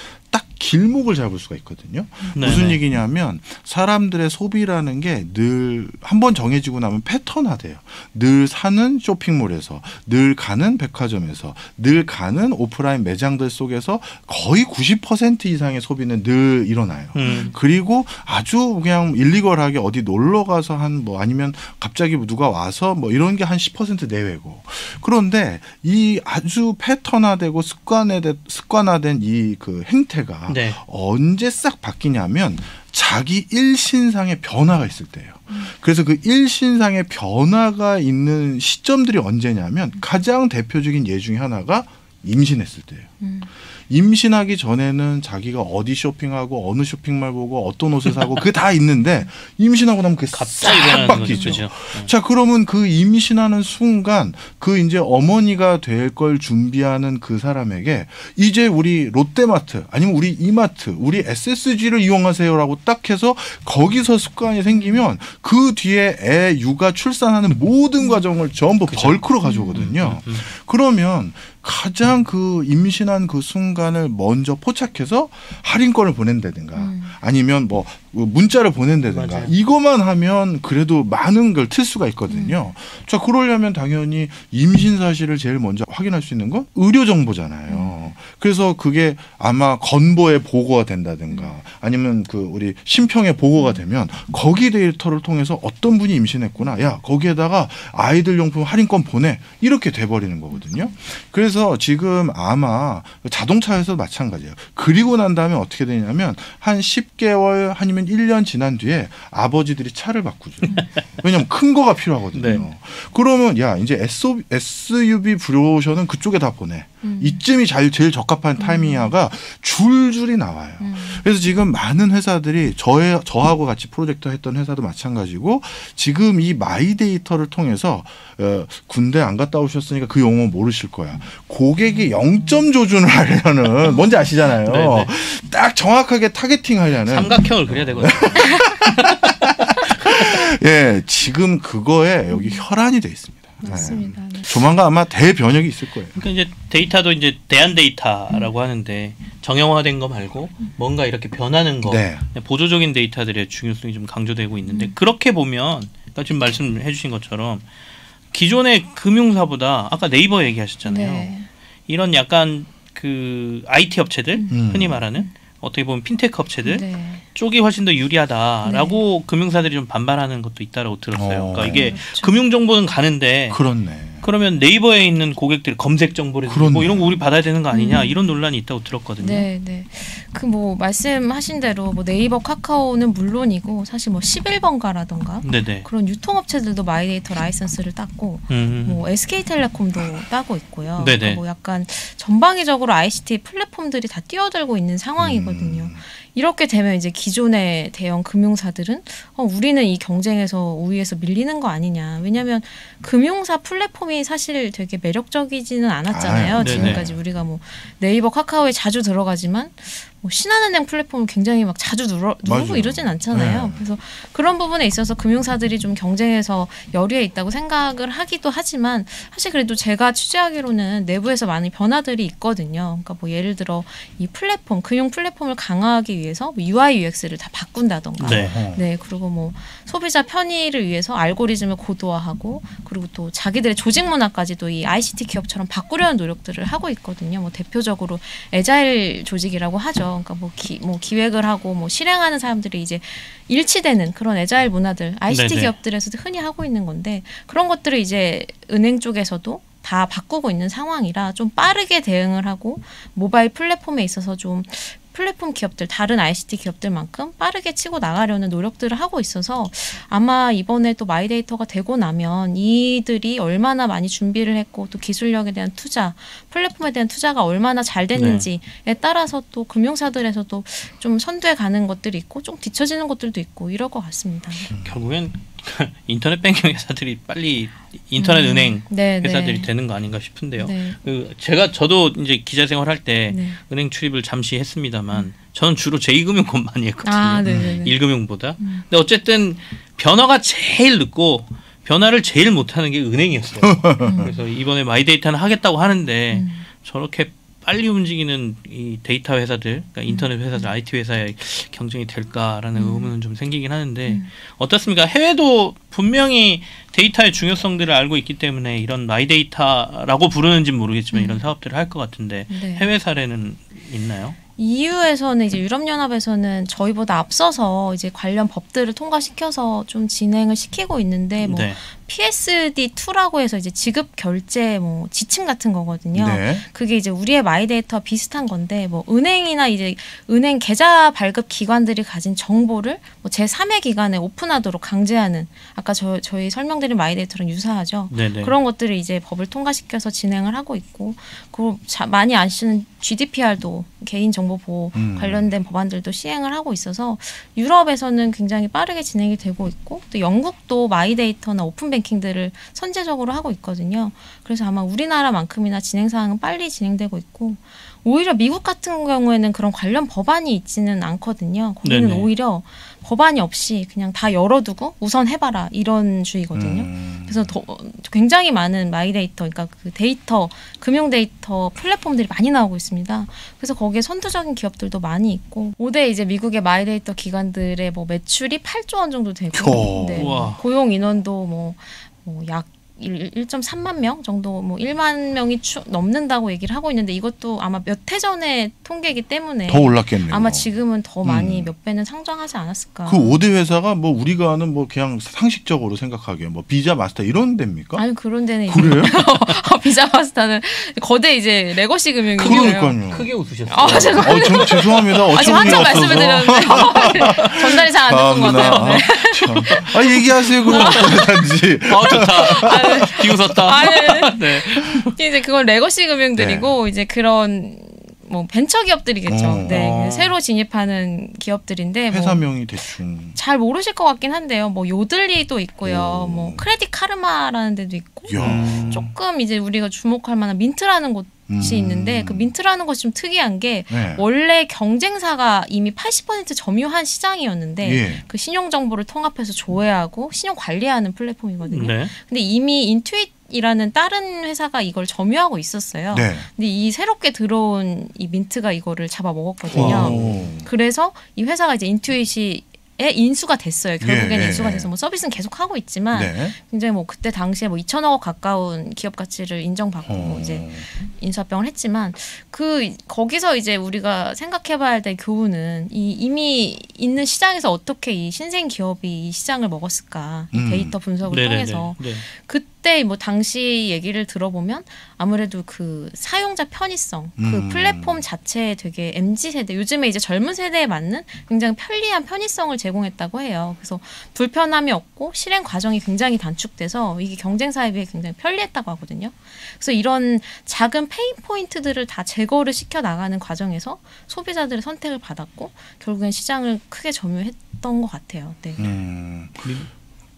Speaker 3: 길목을 잡을 수가 있거든요.
Speaker 2: 네,
Speaker 3: 무슨
Speaker 2: 네.
Speaker 3: 얘기냐면 사람들의 소비라는 게 늘 한 번 정해지고 나면 패턴화돼요. 늘 사는 쇼핑몰에서, 늘 가는 백화점에서, 늘 가는 오프라인 매장들 속에서 거의 90% 이상의 소비는 늘 일어나요.
Speaker 2: 음.
Speaker 3: 그리고 아주 그냥 일리걸하게 어디 놀러 가서 한 뭐 아니면 갑자기 누가 와서 뭐 이런 게 한 10% 내외고 그런데 이 아주 패턴화되고 습관화된 습관화된 이 그 행태가
Speaker 2: 네.
Speaker 3: 언제 싹 바뀌냐면 자기 일신상의 변화가 있을 때예요. 그래서 그 일신상의 변화가 있는 시점들이 언제냐면 가장 대표적인 예 중에 하나가 임신했을 때예요.
Speaker 1: 음.
Speaker 3: 임신하기 전에는 자기가 어디 쇼핑하고 어느 쇼핑몰 보고 어떤 옷을 사고 그게 다 있는데 임신하고 나면 그게
Speaker 2: 갑자기
Speaker 3: 싹
Speaker 2: 변하는 거죠.
Speaker 3: 바뀌죠.
Speaker 2: 그죠?
Speaker 3: 자 그러면 그 임신하는 순간 그 이제 어머니가 될 걸 준비하는 그 사람에게 이제 우리 롯데마트 아니면 우리 이마트 우리 SSG를 이용하세요라고 딱 해서 거기서 습관이 생기면 그 뒤에 애 육아 출산하는 모든 과정을 전부
Speaker 2: 그죠.
Speaker 3: 벌크로 가져오거든요.
Speaker 2: 음, 음.
Speaker 3: 그러면 가장 그 임신한 그 순간을 먼저 포착해서 할인권을 보낸다든가
Speaker 1: 음.
Speaker 3: 아니면 뭐 문자를 보낸다든가
Speaker 2: 맞아요.
Speaker 3: 이것만 하면 그래도 많은 걸 틀 수가 있거든요. 자 그러려면 당연히 임신 사실을 제일 먼저 확인할 수 있는 건 의료 정보잖아요. 그래서 그게 아마 건보에 보고가 된다든가 아니면 그 우리 심평에 보고가 되면 거기 데이터를 통해서 어떤 분이 임신했구나. 야 거기에다가 아이들 용품 할인권 보내 이렇게 돼 버리는 거거든요. 그래서 지금 아마 자동차에서 마찬가지예요. 그리고 난 다음에 어떻게 되냐면 한 10개월 아니면 1년 지난 뒤에 아버지들이 차를 바꾸죠. 왜냐면 큰 거가 필요하거든요.
Speaker 2: 네.
Speaker 3: 그러면 야 이제 SUV 브로셔는 그쪽에 다 보내.
Speaker 1: 음.
Speaker 3: 이쯤이 잘 제일 적합한 타이밍이야가 줄줄이 나와요.
Speaker 1: 음.
Speaker 3: 그래서 지금 많은 회사들이 저의 저하고 같이 프로젝트 했던 회사도 마찬가지고 지금 이 마이 데이터를 통해서 어, 군대 안 갔다 오셨으니까 그 용어 모르실 거야. 고객이 0점 조준을 하려는 뭔지 아시잖아요.
Speaker 2: 네네.
Speaker 3: 딱 정확하게 타겟팅 하려는
Speaker 2: 삼각형을 그려야 되 거든요.
Speaker 3: 예, 지금 그거에 여기 혈안이 돼 있습니다. 네.
Speaker 1: 맞습니다. 네.
Speaker 3: 조만간 아마 대변혁이 있을 거예요.
Speaker 2: 그러니까 이제 데이터도 이제 대안 데이터라고 하는데 정형화된 거 말고 뭔가 이렇게 변하는 거
Speaker 3: 네.
Speaker 2: 보조적인 데이터들의 중요성이 좀 강조되고 있는데 그렇게 보면 그러니까 지금 말씀해 주신 것처럼 기존의 금융사보다 아까 네이버 얘기하셨잖아요.
Speaker 1: 네.
Speaker 2: 이런 약간 그 IT 업체들
Speaker 3: 음.
Speaker 2: 흔히 말하는 어떻게 보면 핀테크 업체들
Speaker 1: 네.
Speaker 2: 쪽이 훨씬 더 유리하다라고 금융사들이 좀 반발하는 것도 있다라고 들었어요.
Speaker 3: 어.
Speaker 2: 그러니까 이게
Speaker 1: 그렇죠.
Speaker 2: 금융 정보는 가는데
Speaker 3: 그렇네.
Speaker 2: 그러면 네이버에 있는 고객들의 검색 정보를
Speaker 3: 그렇네.
Speaker 2: 뭐 이런 거 우리 받아야 되는 거 아니냐
Speaker 1: 음.
Speaker 2: 이런 논란이 있다고 들었거든요.
Speaker 1: 네, 네. 그 뭐 말씀하신 대로 뭐 네이버, 카카오는 물론이고 사실 뭐 11번가라던가
Speaker 2: 네네.
Speaker 1: 그런 유통업체들도 마이데이터 라이선스를 땄고
Speaker 2: 음.
Speaker 1: 뭐 SK텔레콤도 따고 있고요.
Speaker 2: 네네.
Speaker 1: 그러니까 뭐 약간 전방위적으로 ICT 플랫폼들이 다 뛰어들고 있는 상황이거든요.
Speaker 3: 음.
Speaker 1: 이렇게 되면 이제 기존의 대형 금융사들은 어, 우리는 이 경쟁에서 우위에서 밀리는 거 아니냐. 왜냐하면 금융사 플랫폼이 사실 되게 매력적이지는 않았잖아요.
Speaker 3: 아유,
Speaker 2: 네네.
Speaker 1: 지금까지 우리가 뭐 네이버, 카카오에 자주 들어가지만 뭐 신한은행 플랫폼을 굉장히 막 자주 누르, 누르고
Speaker 3: 맞아요.
Speaker 1: 이러진 않잖아요.
Speaker 3: 네.
Speaker 1: 그래서 그런 부분에 있어서 금융사들이 좀 경쟁에서 열의에 있다고 생각을 하기도 하지만 사실 그래도 제가 취재하기로는 내부에서 많은 변화들이 있거든요. 그러니까 뭐 예를 들어 이 플랫폼 금융 플랫폼을 강화하기 위해서 뭐 UI UX를 다 바꾼다던가
Speaker 2: 네.
Speaker 3: 어.
Speaker 1: 네, 그리고 뭐 소비자 편의를 위해서 알고리즘을 고도화하고 그리고 또 자기들의 조직 문화까지도 이 ICT 기업처럼 바꾸려는 노력들을 하고 있거든요. 뭐 대표적으로 에자일 조직이라고 하죠. 그러니까 뭐, 기, 뭐 기획을 하고 뭐 실행하는 사람들이 이제 일치되는 그런 agile 문화들 ICT
Speaker 2: 네네.
Speaker 1: 기업들에서도 흔히 하고 있는 건데 그런 것들을 이제 은행 쪽에서도 다 바꾸고 있는 상황이라 좀 빠르게 대응을 하고 모바일 플랫폼에 있어서 좀 플랫폼 기업들 다른 ICT 기업들만큼 빠르게 치고 나가려는 노력들을 하고 있어서 아마 이번에 또 마이데이터가 되고 나면 이들이 얼마나 많이 준비를 했고 또 기술력에 대한 투자, 플랫폼에 대한 투자가 얼마나 잘 됐는지에 따라서 또 금융사들에서도 좀 선두에 가는 것들이 있고 좀 뒤처지는 것들도 있고 이럴 것 같습니다.
Speaker 2: 결국엔 인터넷 뱅킹 회사들이 빨리 인터넷
Speaker 1: 음.
Speaker 2: 은행
Speaker 1: 네,
Speaker 2: 회사들이
Speaker 1: 네.
Speaker 2: 되는 거 아닌가 싶은데요.
Speaker 1: 네.
Speaker 2: 그 제가 저도 이제 기자 생활할 때
Speaker 1: 네.
Speaker 2: 은행 출입을 잠시 했습니다만 저는 주로 제2금융권 많이 했거든요.
Speaker 1: 아, 네, 네, 네.
Speaker 2: 1금융보다.
Speaker 1: 음.
Speaker 2: 근데 어쨌든 변화가 제일 늦고 변화를 제일 못하는 게 은행이었어요. 그래서 이번에 마이데이터는 하겠다고 하는데
Speaker 1: 음.
Speaker 2: 저렇게 빨리 움직이는 이 데이터 회사들, 그러니까 인터넷 회사들, IT 회사의 경쟁이 될까라는
Speaker 1: 음.
Speaker 2: 의문은 좀 생기긴 하는데
Speaker 1: 음.
Speaker 2: 어떻습니까? 해외도 분명히 데이터의 중요성들을 알고 있기 때문에 이런 마이 데이터라고 부르는지는 모르겠지만
Speaker 1: 음.
Speaker 2: 이런 사업들을 할 것 같은데
Speaker 1: 네.
Speaker 2: 해외 사례는 있나요?
Speaker 1: EU에서는 이제 유럽연합에서는 저희보다 앞서서 이제 관련 법들을 통과시켜서 좀 진행을 시키고 있는데 뭐
Speaker 2: 네.
Speaker 1: PSD2라고 해서 이제 지급 결제 뭐 지침 같은 거거든요.
Speaker 3: 네.
Speaker 1: 그게 이제 우리의 마이데이터 비슷한 건데 뭐 은행이나 이제 은행 계좌 발급 기관들이 가진 정보를 뭐 제3의 기관에 오픈하도록 강제하는 아까 저 저희 설명드린 마이데이터랑 유사하죠.
Speaker 2: 네네.
Speaker 1: 그런 것들을 이제 법을 통과시켜서 진행을 하고 있고 그 많이 아시는 GDPR도 개인 정보 보호
Speaker 3: 음.
Speaker 1: 관련된 법안들도 시행을 하고 있어서 유럽에서는 굉장히 빠르게 진행이 되고 있고 또 영국도 마이데이터나 오픈 뱅킹들을 선제적으로 하고 있거든요. 그래서 아마 우리나라만큼이나 진행 사항은 빨리 진행되고 있고 오히려 미국 같은 경우에는 그런 관련 법안이 있지는 않거든요. 거기는
Speaker 2: 네네.
Speaker 1: 오히려 법안이 없이 그냥 다 열어두고 우선 해봐라 이런 주의거든요.
Speaker 3: 음.
Speaker 1: 그래서 더, 굉장히 많은 마이데이터, 그러니까 그 데이터, 금융 데이터 플랫폼들이 많이 나오고 있습니다. 그래서 거기에 선두적인 기업들도 많이 있고, 5대 이제 미국의 마이데이터 기관들의 뭐 매출이 8조 원 정도 되고,
Speaker 3: 오.
Speaker 1: 네. 고용 인원도 뭐, 뭐약 1.3만 명 정도 뭐 1만 명이 추, 넘는다고 얘기를 하고 있는데 이것도 아마 몇 해 전에 통계이기 때문에
Speaker 3: 더 올랐겠네요.
Speaker 1: 아마 지금은 더 많이
Speaker 3: 음.
Speaker 1: 몇 배는 성장하지 않았을까.
Speaker 3: 그 5대 회사가 뭐 우리가 아는 뭐 그냥 상식적으로 생각하기에 뭐 Visa Master 이런 데입니까?
Speaker 1: 아니 그런 데는
Speaker 3: 그래요?
Speaker 1: Visa Master는 거대 이제 legacy 금융이에요.
Speaker 3: 그러니까요.
Speaker 2: 크게 웃으셨어요.
Speaker 1: 아, 죄송합니다.
Speaker 3: 어, 저, 죄송합니다.
Speaker 1: 아, 지금
Speaker 3: 어처구니
Speaker 1: 한참
Speaker 3: 없어서.
Speaker 1: 말씀을 드렸는데 전달이 잘 안 됐던 것 같아요. 네.
Speaker 3: 참. 아 얘기하세요 그럼 어떤 회사인지.
Speaker 2: 아 좋다. 비웃었다.
Speaker 1: 아, 네.
Speaker 2: 네.
Speaker 1: 이제 그건 legacy 금융들이고 이제 그런 뭐 벤처 기업들이겠죠.
Speaker 3: 어.
Speaker 1: 네,
Speaker 2: 어.
Speaker 1: 새로 진입하는 기업들인데 뭐
Speaker 3: 회사명이 대충
Speaker 1: 잘 모르실 것 같긴 한데요. 뭐 Yodlee도 있고요.
Speaker 3: 오.
Speaker 1: 뭐 Credit Karma라는 데도 있고
Speaker 3: 야.
Speaker 2: 음.
Speaker 1: 조금 이제 우리가 주목할 만한 Mint라는 곳이
Speaker 3: 음.
Speaker 1: 있는데 그 Mint라는 곳이 좀 특이한 게
Speaker 3: 네.
Speaker 1: 원래 경쟁사가 이미 80% 점유한 시장이었는데
Speaker 3: 예.
Speaker 1: 그 신용 정보를 통합해서 조회하고 신용 관리하는 플랫폼이거든요.
Speaker 2: 네.
Speaker 1: 근데 이미 Intuit이라는 다른 회사가 이걸 점유하고 있었어요.
Speaker 3: 네.
Speaker 1: 근데 이 새롭게 들어온 이 Mint가 이거를 잡아먹었거든요.
Speaker 3: 오.
Speaker 1: 그래서 이 회사가 이제 Intuit이 에 인수가 됐어요. 결국에는
Speaker 3: 예, 예,
Speaker 1: 인수가
Speaker 3: 예.
Speaker 1: 돼서 뭐 서비스는 계속 하고 있지만
Speaker 3: 네.
Speaker 1: 굉장히 뭐 그때 당시에 뭐 2천억 원 가까운 기업 가치를 인정받고
Speaker 3: 어.
Speaker 1: 이제 인수합병을 했지만 그 거기서 이제 우리가 생각해봐야 될 교훈은 이 이미 있는 시장에서 어떻게 이 신생 기업이 이 시장을 먹었을까 이
Speaker 3: 음.
Speaker 1: 데이터 분석을
Speaker 2: 네네네.
Speaker 1: 통해서
Speaker 2: 네.
Speaker 1: 그때 뭐 당시 얘기를 들어보면 아무래도 그 사용자 편의성 그
Speaker 3: 음.
Speaker 1: 플랫폼 자체에 되게 mz 세대 요즘에 이제 젊은 세대에 맞는 굉장히 편리한 편의성을 제공했다고 해요. 그래서 불편함이 없고 실행 과정이 굉장히 단축돼서 이게 경쟁사에 비해 굉장히 편리했다고 하거든요. 그래서 이런 작은 pain point들을 다 제거를 시켜 나가는 과정에서 소비자들의 선택을 받았고 결국엔 시장을 크게 점유했던 것 같아요. 네.
Speaker 3: 음.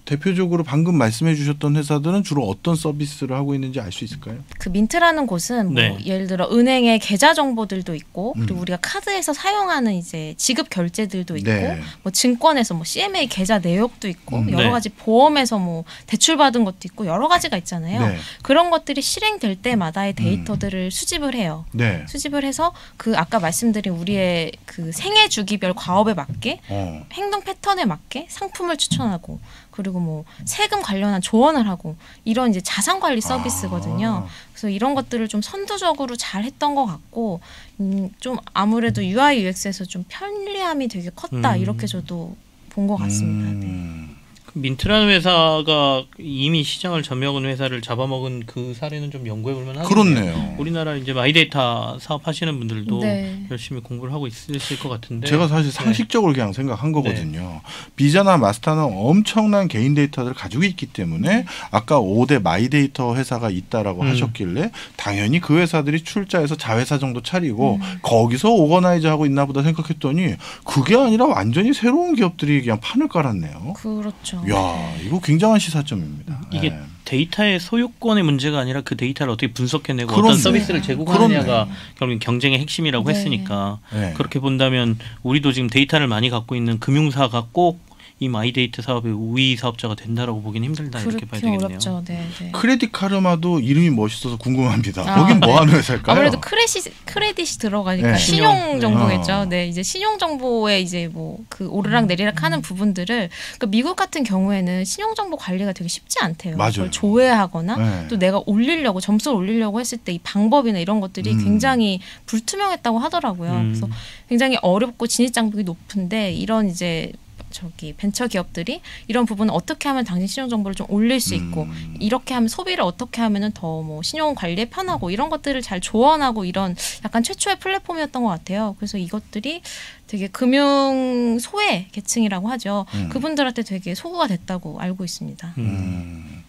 Speaker 3: 대표적으로 방금 말씀해 주셨던 회사들은 주로 어떤 서비스를 하고 있는지 알 수 있을까요?
Speaker 1: 그 Mint라는 곳은 뭐
Speaker 2: 네.
Speaker 1: 예를 들어 은행의 계좌 정보들도 있고 그리고
Speaker 3: 음.
Speaker 1: 우리가 카드에서 사용하는 이제 지급 결제들도 있고
Speaker 3: 네.
Speaker 1: 뭐 증권에서 뭐 CMA 계좌 내역도 있고
Speaker 3: 음.
Speaker 1: 여러
Speaker 2: 네.
Speaker 1: 가지 보험에서 뭐 대출 받은 것도 있고 여러 가지가 있잖아요.
Speaker 3: 네.
Speaker 1: 그런 것들이 실행될 때마다의 데이터들을 수집을 해요.
Speaker 3: 네.
Speaker 1: 수집을 해서 그 아까 말씀드린 우리의 그 생애 주기별 과업에 맞게
Speaker 3: 어.
Speaker 1: 행동 패턴에 맞게 상품을 추천하고 그리고 뭐 세금 관련한 조언을 하고 이런 이제 자산 관리 서비스거든요.
Speaker 3: 아.
Speaker 1: 그래서 이런 것들을 좀 선두적으로 잘 했던 것 같고 음, 좀 아무래도 UI UX에서 좀 편리함이 되게 컸다
Speaker 2: 음.
Speaker 1: 이렇게 저도 본 것 같습니다. 네.
Speaker 2: Mint라는 회사가 이미 시장을 점유한 회사를 잡아먹은 그 사례는 좀 연구해 볼만 하네요.
Speaker 3: 그렇네요.
Speaker 2: 우리나라 이제 마이데이터 사업하시는 분들도
Speaker 1: 네.
Speaker 2: 열심히 공부를 하고 있으실 것 같은데
Speaker 3: 제가 사실
Speaker 2: 네.
Speaker 3: 상식적으로 그냥 생각한 거거든요. Visa나 Master는 엄청난 개인 데이터를 가지고 있기 때문에 아까 5대 마이 데이터 회사가 있다라고
Speaker 2: 음.
Speaker 3: 하셨길래 당연히 그 회사들이 출자해서 자회사 정도 차리고
Speaker 1: 음.
Speaker 3: 거기서 organize 하고 있나 보다 생각했더니 그게 아니라 완전히 새로운 기업들이 그냥 판을 깔았네요.
Speaker 1: 그렇죠.
Speaker 3: 야, 이거 굉장한 시사점입니다.
Speaker 2: 이게
Speaker 3: 네.
Speaker 2: 데이터의 소유권의 문제가 아니라 그 데이터를 어떻게 분석해내고
Speaker 3: 그렇네.
Speaker 2: 어떤 서비스를 제공하느냐가. 결국 경쟁의 핵심이라고
Speaker 1: 네.
Speaker 2: 했으니까
Speaker 3: 네.
Speaker 2: 그렇게 본다면 우리도 지금 데이터를 많이 갖고 있는 금융사가 꼭 이 마이데이터 사업의 우위 사업자가 된다라고 보기는 힘들다 이렇게 봐야 되겠네요.
Speaker 1: 어렵죠. 네, 네.
Speaker 3: Credit Karma도 이름이 멋있어서 궁금합니다.
Speaker 1: 아,
Speaker 3: 거긴 뭐
Speaker 1: 네.
Speaker 3: 하는 회사일까요?
Speaker 1: 아무래도 크레딧 크레딧이 들어가니까
Speaker 3: 네.
Speaker 1: 신용
Speaker 2: 신용.
Speaker 1: 정보겠죠.
Speaker 3: 어.
Speaker 1: 네, 이제 신용 정보에 이제 뭐 그 오르락 내리락 하는 부분들을 그러니까 미국 같은 경우에는 신용 정보 관리가 되게 쉽지 않대요.
Speaker 3: 맞아요.
Speaker 1: 그걸 조회하거나
Speaker 3: 네.
Speaker 1: 또 내가 올리려고 점수를 올리려고 했을 때 이 방법이나 이런 것들이
Speaker 3: 음.
Speaker 1: 굉장히 불투명했다고 하더라고요.
Speaker 2: 음.
Speaker 1: 그래서 굉장히 어렵고 진입 장벽이 높은데 이런 이제 저기 벤처 기업들이 이런 부분을 어떻게 하면 당신 신용 정보를 좀 올릴 수 있고
Speaker 3: 음.
Speaker 1: 이렇게 하면 소비를 어떻게 하면은 더 뭐 신용 관리에 편하고 이런 것들을 잘 조언하고 이런 약간 최초의 플랫폼이었던 것 같아요. 그래서 이것들이 되게 금융 소외 계층이라고 하죠.
Speaker 3: 음.
Speaker 1: 그분들한테 되게 소구가 됐다고 알고 있습니다.
Speaker 2: 음.
Speaker 3: 음.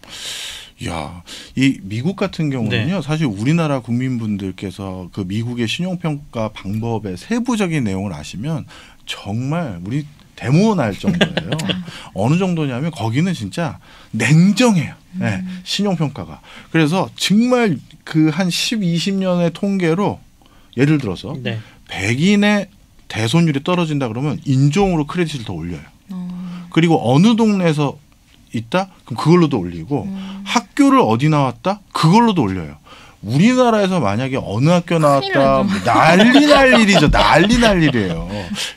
Speaker 3: 야, 이 미국 같은 경우는요,
Speaker 2: 네.
Speaker 3: 사실 우리나라 국민분들께서 그 미국의 신용평가 방법의 세부적인 내용을 아시면 정말 우리 데모 날 정도예요. 어느 정도냐면 거기는 진짜 냉정해요. 네, 신용평가가. 그래서 정말 그 한 10, 20년의 통계로 예를 들어서
Speaker 2: 네.
Speaker 3: 백인의 대손율이 떨어진다 그러면 인종으로 크레딧을 더 올려요.
Speaker 1: 어,
Speaker 3: 그리고 어느 동네에서 있다? 그럼 그걸로도 올리고
Speaker 1: 음.
Speaker 3: 학교를 어디 나왔다? 그걸로도 올려요. 우리나라에서 만약에 어느 학교 나왔다
Speaker 1: 큰일
Speaker 3: 난리 날 일이죠. 난리 날 일이에요.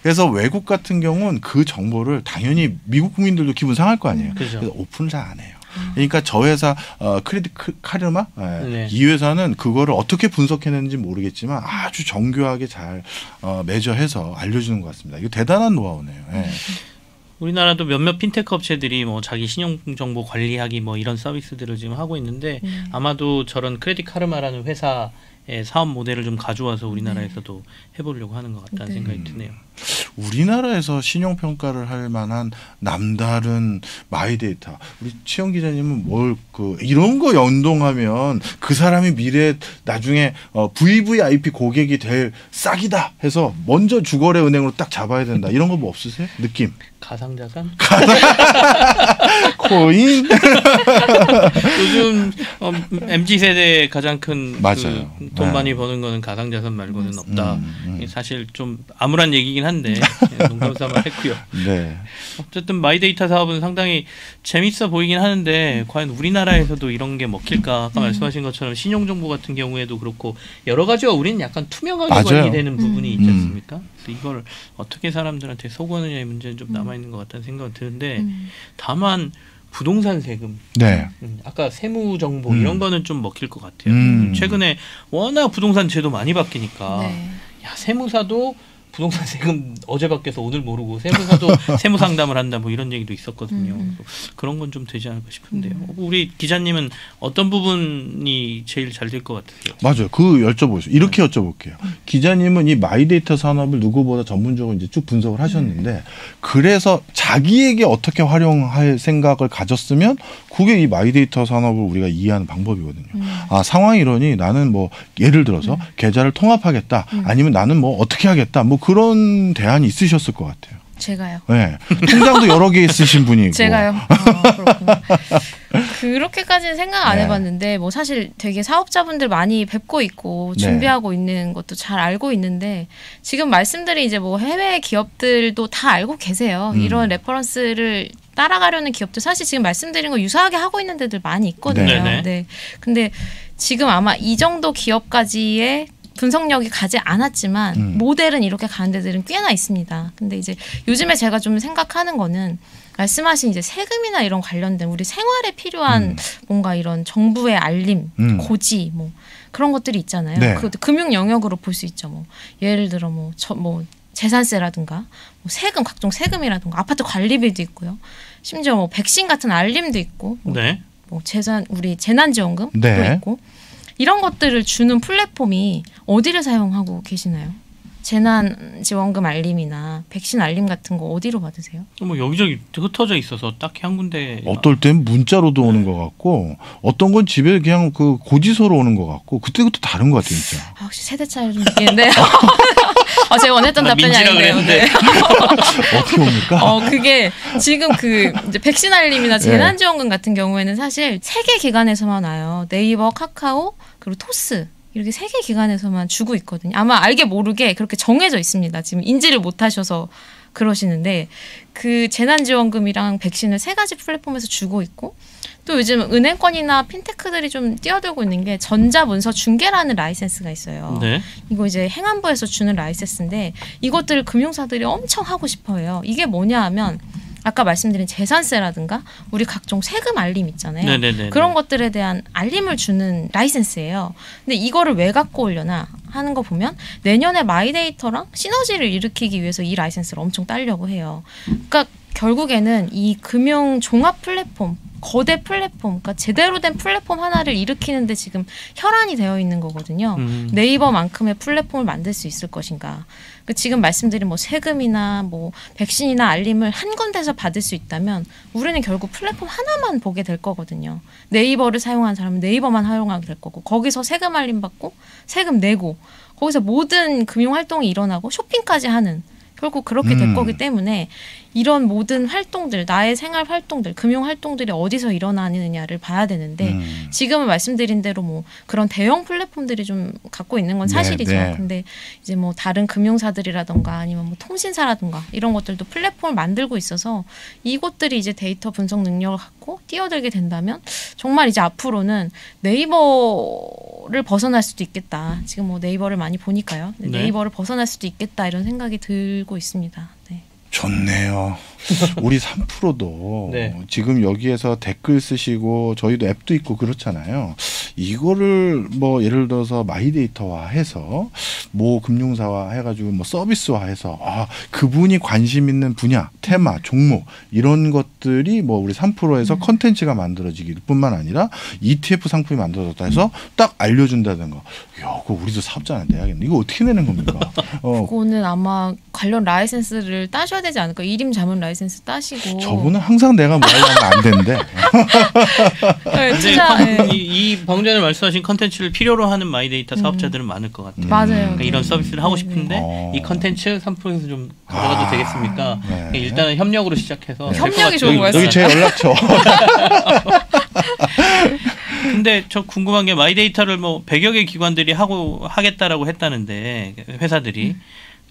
Speaker 3: 그래서 외국 같은 경우는 그 정보를 당연히 미국 국민들도 기분 상할 거 아니에요.
Speaker 2: 그죠.
Speaker 3: 그래서 오픈을 잘 안 해요. 그러니까 저 회사 어, Credit K- Karma 예,
Speaker 2: 네.
Speaker 3: 이 회사는 그거를 어떻게 분석해냈는지 모르겠지만 아주 정교하게 잘 어, 매저해서 알려주는 것 같습니다. 이거 대단한 노하우네요. 예.
Speaker 2: 우리나라도 몇몇 핀테크 업체들이 뭐 자기 신용 정보 관리하기 뭐 이런 서비스들을 지금 하고 있는데
Speaker 1: 음.
Speaker 2: 아마도 저런 Credit Karma라는 회사의 사업 모델을 좀 가져와서 우리나라에서도 해보려고 하는 것 같다는
Speaker 1: 네.
Speaker 2: 생각이 드네요.
Speaker 3: 우리나라에서 신용 평가를 할 만한 남다른 마이데이터. 우리 치영 기자님은 뭘 그 이런 거 연동하면 그 사람이 미래 나중에 어, VVIP 고객이 될 싹이다 해서 먼저 주거래 은행으로 딱 잡아야 된다. 이런 거 뭐 없으세요? 느낌.
Speaker 2: 가상자산?
Speaker 3: 코인?
Speaker 2: 요즘 어, mz 세대 가장 큰
Speaker 3: 맞아요.
Speaker 2: 그 돈
Speaker 3: 네.
Speaker 2: 많이 버는 거는 가상자산 말고는 없다.
Speaker 3: 음, 음.
Speaker 2: 사실 좀 암울한 얘기긴 한데 예, 농담삼아 했고요.
Speaker 3: 네.
Speaker 2: 어쨌든 마이데이터 사업은 상당히 재밌어 보이긴 하는데 과연 우리나라에서도 이런 게 먹힐까? 아까 말씀하신 것처럼 신용 정보 같은 경우에도 그렇고 여러 가지가 우리는 약간 투명하게
Speaker 3: 맞아요.
Speaker 2: 관리되는 부분이 있지
Speaker 3: 음.
Speaker 2: 않습니까? 그래서 이걸 어떻게 사람들한테 소구하느냐의 문제는 좀 남아 있는 것 같다는 생각은 드는데
Speaker 1: 음.
Speaker 2: 다만 부동산 세금
Speaker 3: 네.
Speaker 2: 음, 아까 세무 정보
Speaker 3: 음.
Speaker 2: 이런 거는 좀 먹힐 것 같아요.
Speaker 3: 음.
Speaker 2: 최근에 워낙 부동산 제도 많이 바뀌니까
Speaker 1: 네.
Speaker 2: 야 세무사도 부동산 세금 어제 바뀌어서 오늘 모르고 세무사도 세무 상담을 한다 뭐 이런 얘기도 있었거든요.
Speaker 1: 음.
Speaker 2: 그런 건 좀 되지 않을까 싶은데요.
Speaker 1: 음.
Speaker 2: 우리 기자님은 어떤 부분이 제일 잘 될 것 같으세요?
Speaker 3: 맞아요. 그 여쭤보세요. 이렇게 여쭤볼게요. 기자님은 이 마이데이터 산업을 누구보다 전문적으로 이제 쭉 분석을 하셨는데 그래서 자기에게 어떻게 활용할 생각을 가졌으면 그게 이 마이데이터 산업을 우리가 이해하는 방법이거든요.
Speaker 1: 음.
Speaker 3: 아 상황이 이러니 나는 뭐 예를 들어서 계좌를 통합하겠다
Speaker 1: 음.
Speaker 3: 아니면 나는 뭐 어떻게 하겠다 뭐 그런 대안이 있으셨을 것 같아요.
Speaker 1: 제가요.
Speaker 3: 네. 통장도 여러 개 있으신 분이고
Speaker 1: 제가요. 어, 그렇구나. 그렇게까지는 생각 안
Speaker 3: 네.
Speaker 1: 해봤는데 뭐 사실 되게 사업자분들 많이 뵙고 있고
Speaker 3: 네.
Speaker 1: 준비하고 있는 것도 잘 알고 있는데 지금 말씀드린 이제 뭐 해외 기업들도 다 알고 계세요.
Speaker 3: 음.
Speaker 1: 이런 reference를 따라가려는 기업들 사실 지금 말씀드린 거 유사하게 하고 있는 데들 많이 있거든요.
Speaker 2: 네. 네네.
Speaker 1: 네. 근데 지금 아마 이 정도 기업까지의 분석력이 가지 않았지만
Speaker 3: 음.
Speaker 1: 모델은 이렇게 가는 데들은 꽤나 있습니다. 근데 이제 요즘에 제가 좀 생각하는 거는 말씀하신 이제 세금이나 이런 관련된 우리 생활에 필요한
Speaker 3: 음.
Speaker 1: 뭔가 이런 정부의 알림,
Speaker 3: 음.
Speaker 1: 고지 뭐 그런 것들이 있잖아요.
Speaker 3: 네.
Speaker 1: 그것도 금융 영역으로 볼 수 있죠. 뭐 예를 들어 뭐, 저, 뭐 재산세라든가 뭐 세금 각종 세금이라든가 아파트 관리비도 있고요. 심지어 뭐 백신 같은 알림도 있고 뭐,
Speaker 2: 네.
Speaker 1: 뭐 재산 우리 재난지원금도
Speaker 3: 네.
Speaker 1: 있고 이런 것들을 주는 플랫폼이 어디를 사용하고 계시나요? 재난 지원금 알림이나 백신 알림 같은 거 어디로 받으세요?
Speaker 2: 뭐 여기저기 흩어져 있어서 딱히 한 군데
Speaker 3: 어떨 땐 문자로도 오는 것 같고 어떤 건 집에 그냥 그 고지서로 오는 것 같고 그때 그때 다른 것 같아요 진짜.
Speaker 1: 아, 혹시 세대 차이를 좀 느끼는데 어, 제가 원했던
Speaker 2: 나
Speaker 1: 답변이 아닌데요. 네.
Speaker 3: 어떻게 옵니까?
Speaker 1: 어 그게 지금 그 이제 백신 알림이나
Speaker 3: 네.
Speaker 1: 재난 지원금 같은 경우에는 사실 세 개 기관에서만 와요. 네이버, 카카오 그리고 토스 이렇게 세개 기관에서만 주고 있거든요. 아마 알게 모르게 그렇게 정해져 있습니다. 지금 인지를 못 하셔서 그러시는데 그 재난지원금이랑 백신을 세 가지 플랫폼에서 주고 있고 또 요즘 은행권이나 핀테크들이 좀 뛰어들고 있는 게 전자문서 중개라는 라이센스가 있어요.
Speaker 2: 네.
Speaker 1: 이거 이제 행안부에서 주는 라이센스인데 이것들을 금융사들이 엄청 하고 싶어해요. 이게 뭐냐 하면 아까 말씀드린 재산세라든가 우리 각종 세금 알림 있잖아요.
Speaker 2: 네네네.
Speaker 1: 그런 것들에 대한 알림을 주는 라이센스예요. 근데 이거를 왜 갖고 오려나 하는 거 보면 내년에 마이데이터랑 시너지를 일으키기 위해서 이 라이센스를 엄청 따려고 해요. 그러니까 결국에는 이 금융 종합 플랫폼 거대 플랫폼, 그러니까 제대로 된 플랫폼 하나를 일으키는데 지금 혈안이 되어 있는 거거든요.
Speaker 2: 음.
Speaker 1: 네이버만큼의 플랫폼을 만들 수 있을 것인가. 그 지금 말씀드린 뭐 세금이나 뭐 백신이나 알림을 한 군데서 받을 수 있다면 우리는 결국 플랫폼 하나만 보게 될 거거든요. 네이버를 사용하는 사람은 네이버만 사용하게 될 거고 거기서 세금 알림 받고 세금 내고 거기서 모든 금융 활동이 일어나고 쇼핑까지 하는 결국 그렇게 될
Speaker 3: 음.
Speaker 1: 거기 때문에 이런 모든 활동들 나의 생활 활동들 금융 활동들이 어디서 일어나느냐를 봐야 되는데
Speaker 3: 음.
Speaker 1: 지금은 말씀드린 대로 뭐 그런 대형 플랫폼들이 좀 갖고 있는 건
Speaker 3: 네,
Speaker 1: 사실이죠.
Speaker 3: 네.
Speaker 1: 근데 이제 뭐 다른 금융사들이라던가 아니면 뭐 통신사라던가 이런 것들도 플랫폼을 만들고 있어서 이곳들이 이제 데이터 분석 능력을 갖고 뛰어들게 된다면 정말 이제 앞으로는 네이버를 벗어날 수도 있겠다. 지금 뭐 네이버를 많이 보니까요. 네,
Speaker 2: 네.
Speaker 1: 네이버를 벗어날 수도 있겠다 이런 생각이 들고 있습니다. 네.
Speaker 3: 좋네요. 우리 3프로도
Speaker 2: 네.
Speaker 3: 지금 여기에서 댓글 쓰시고 저희도 앱도 있고 그렇잖아요. 이거를 뭐 예를 들어서 마이데이터화 해서 모 금융사와 해가지고 뭐 서비스화 해서 아 그분이 관심 있는 분야, 테마, 종목 이런 것들이 뭐 우리 3프로에서 컨텐츠가 만들어지기 뿐만 아니라 ETF 상품이 만들어졌다 해서 딱 알려준다든가. 야, 그거 우리도 사업자한테 해야겠네. 이거 어떻게 내는 겁니까? 어,
Speaker 1: 그거는 아마 관련 라이센스를 따셔야 되지 않을까? 일임 자문 라이센스 따시고.
Speaker 3: 저분은 항상 내가 뭐 하려면 안 된대.
Speaker 1: 네, 진짜
Speaker 2: 컨-
Speaker 1: 네.
Speaker 2: 이, 이 방금 전에 말씀하신 컨텐츠를 필요로 하는 마이데이터 사업자들은 많을 것 같아요.
Speaker 3: 음.
Speaker 1: 맞아요.
Speaker 2: 그러니까 이런
Speaker 1: 네.
Speaker 2: 서비스를 하고
Speaker 1: 네,
Speaker 2: 싶은데
Speaker 3: 어.
Speaker 2: 이 컨텐츠 3프로에서 좀 가져가도
Speaker 3: 아,
Speaker 2: 되겠습니까?
Speaker 3: 네.
Speaker 2: 그러니까 일단은 협력으로 시작해서
Speaker 3: 네.
Speaker 1: 협력이. 좋은 거였어요.
Speaker 3: 여기 제 연락처.
Speaker 2: 근데 저 궁금한 게 마이데이터를 뭐 100여 개 기관들이 하고 하겠다라고 했다는데 회사들이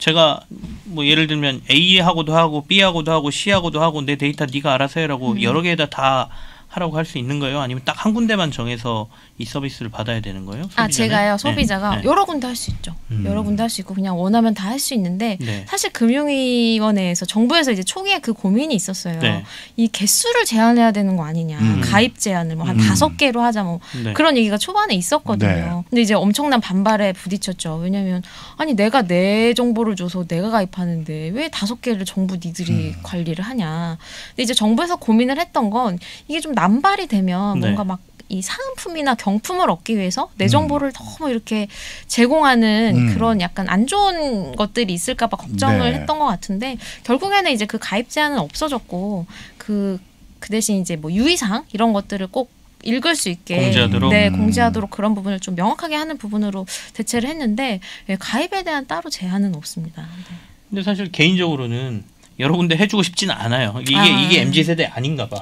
Speaker 2: 제가 뭐 예를 들면 A하고도 하고 B하고도 하고 C하고도 하고 내 데이터 네가 알아서 해라고
Speaker 1: 음.
Speaker 2: 여러 개에다 다 하라고 할 수 있는 거예요? 아니면 딱 한 군데만 정해서 이 서비스를 받아야 되는 거예요?
Speaker 1: 아
Speaker 2: 소비자는?
Speaker 1: 제가요
Speaker 2: 네.
Speaker 1: 소비자가
Speaker 2: 네.
Speaker 1: 여러 군데 할 수 있죠.
Speaker 3: 음.
Speaker 1: 여러 군데 할 수 있고 그냥 원하면 다 할 수 있는데
Speaker 2: 네.
Speaker 1: 사실 금융위원회에서 정부에서 이제 초기에 그 고민이 있었어요.
Speaker 2: 네.
Speaker 1: 이 개수를 제한해야 되는 거 아니냐.
Speaker 3: 음.
Speaker 1: 가입 제한을 뭐한
Speaker 3: 음.
Speaker 1: 다섯 개로 하자 뭐
Speaker 2: 네.
Speaker 1: 그런 얘기가 초반에
Speaker 3: 네.
Speaker 1: 있었거든요. 근데 이제 엄청난 반발에 부딪혔죠. 왜냐면 아니 내가 내 정보를 줘서 내가 가입하는데 왜 다섯 개를 정부 니들이
Speaker 3: 음.
Speaker 1: 관리를 하냐. 근데 이제 정부에서 고민을 했던 건 이게 좀 남발이 되면
Speaker 2: 네.
Speaker 1: 뭔가 막 이 사은품이나 경품을 얻기 위해서 내
Speaker 3: 음.
Speaker 1: 정보를 너무 이렇게 제공하는
Speaker 3: 음.
Speaker 1: 그런 약간 안 좋은 것들이 있을까봐 걱정을
Speaker 3: 네.
Speaker 1: 했던 것 같은데 결국에는 이제 그 가입 제한은 없어졌고 그, 그 대신 이제 뭐 유의사항 이런 것들을 꼭 읽을 수 있게
Speaker 2: 공지하도록?
Speaker 1: 네
Speaker 3: 음.
Speaker 1: 공지하도록 그런 부분을 좀 명확하게 하는 부분으로 대체를 했는데 예, 가입에 대한 따로 제한은 없습니다. 네.
Speaker 2: 근데 사실 개인적으로는 여러 군데 해주고 싶지는 않아요. 이게
Speaker 1: 아.
Speaker 2: 이게 mz 세대 아닌가 봐.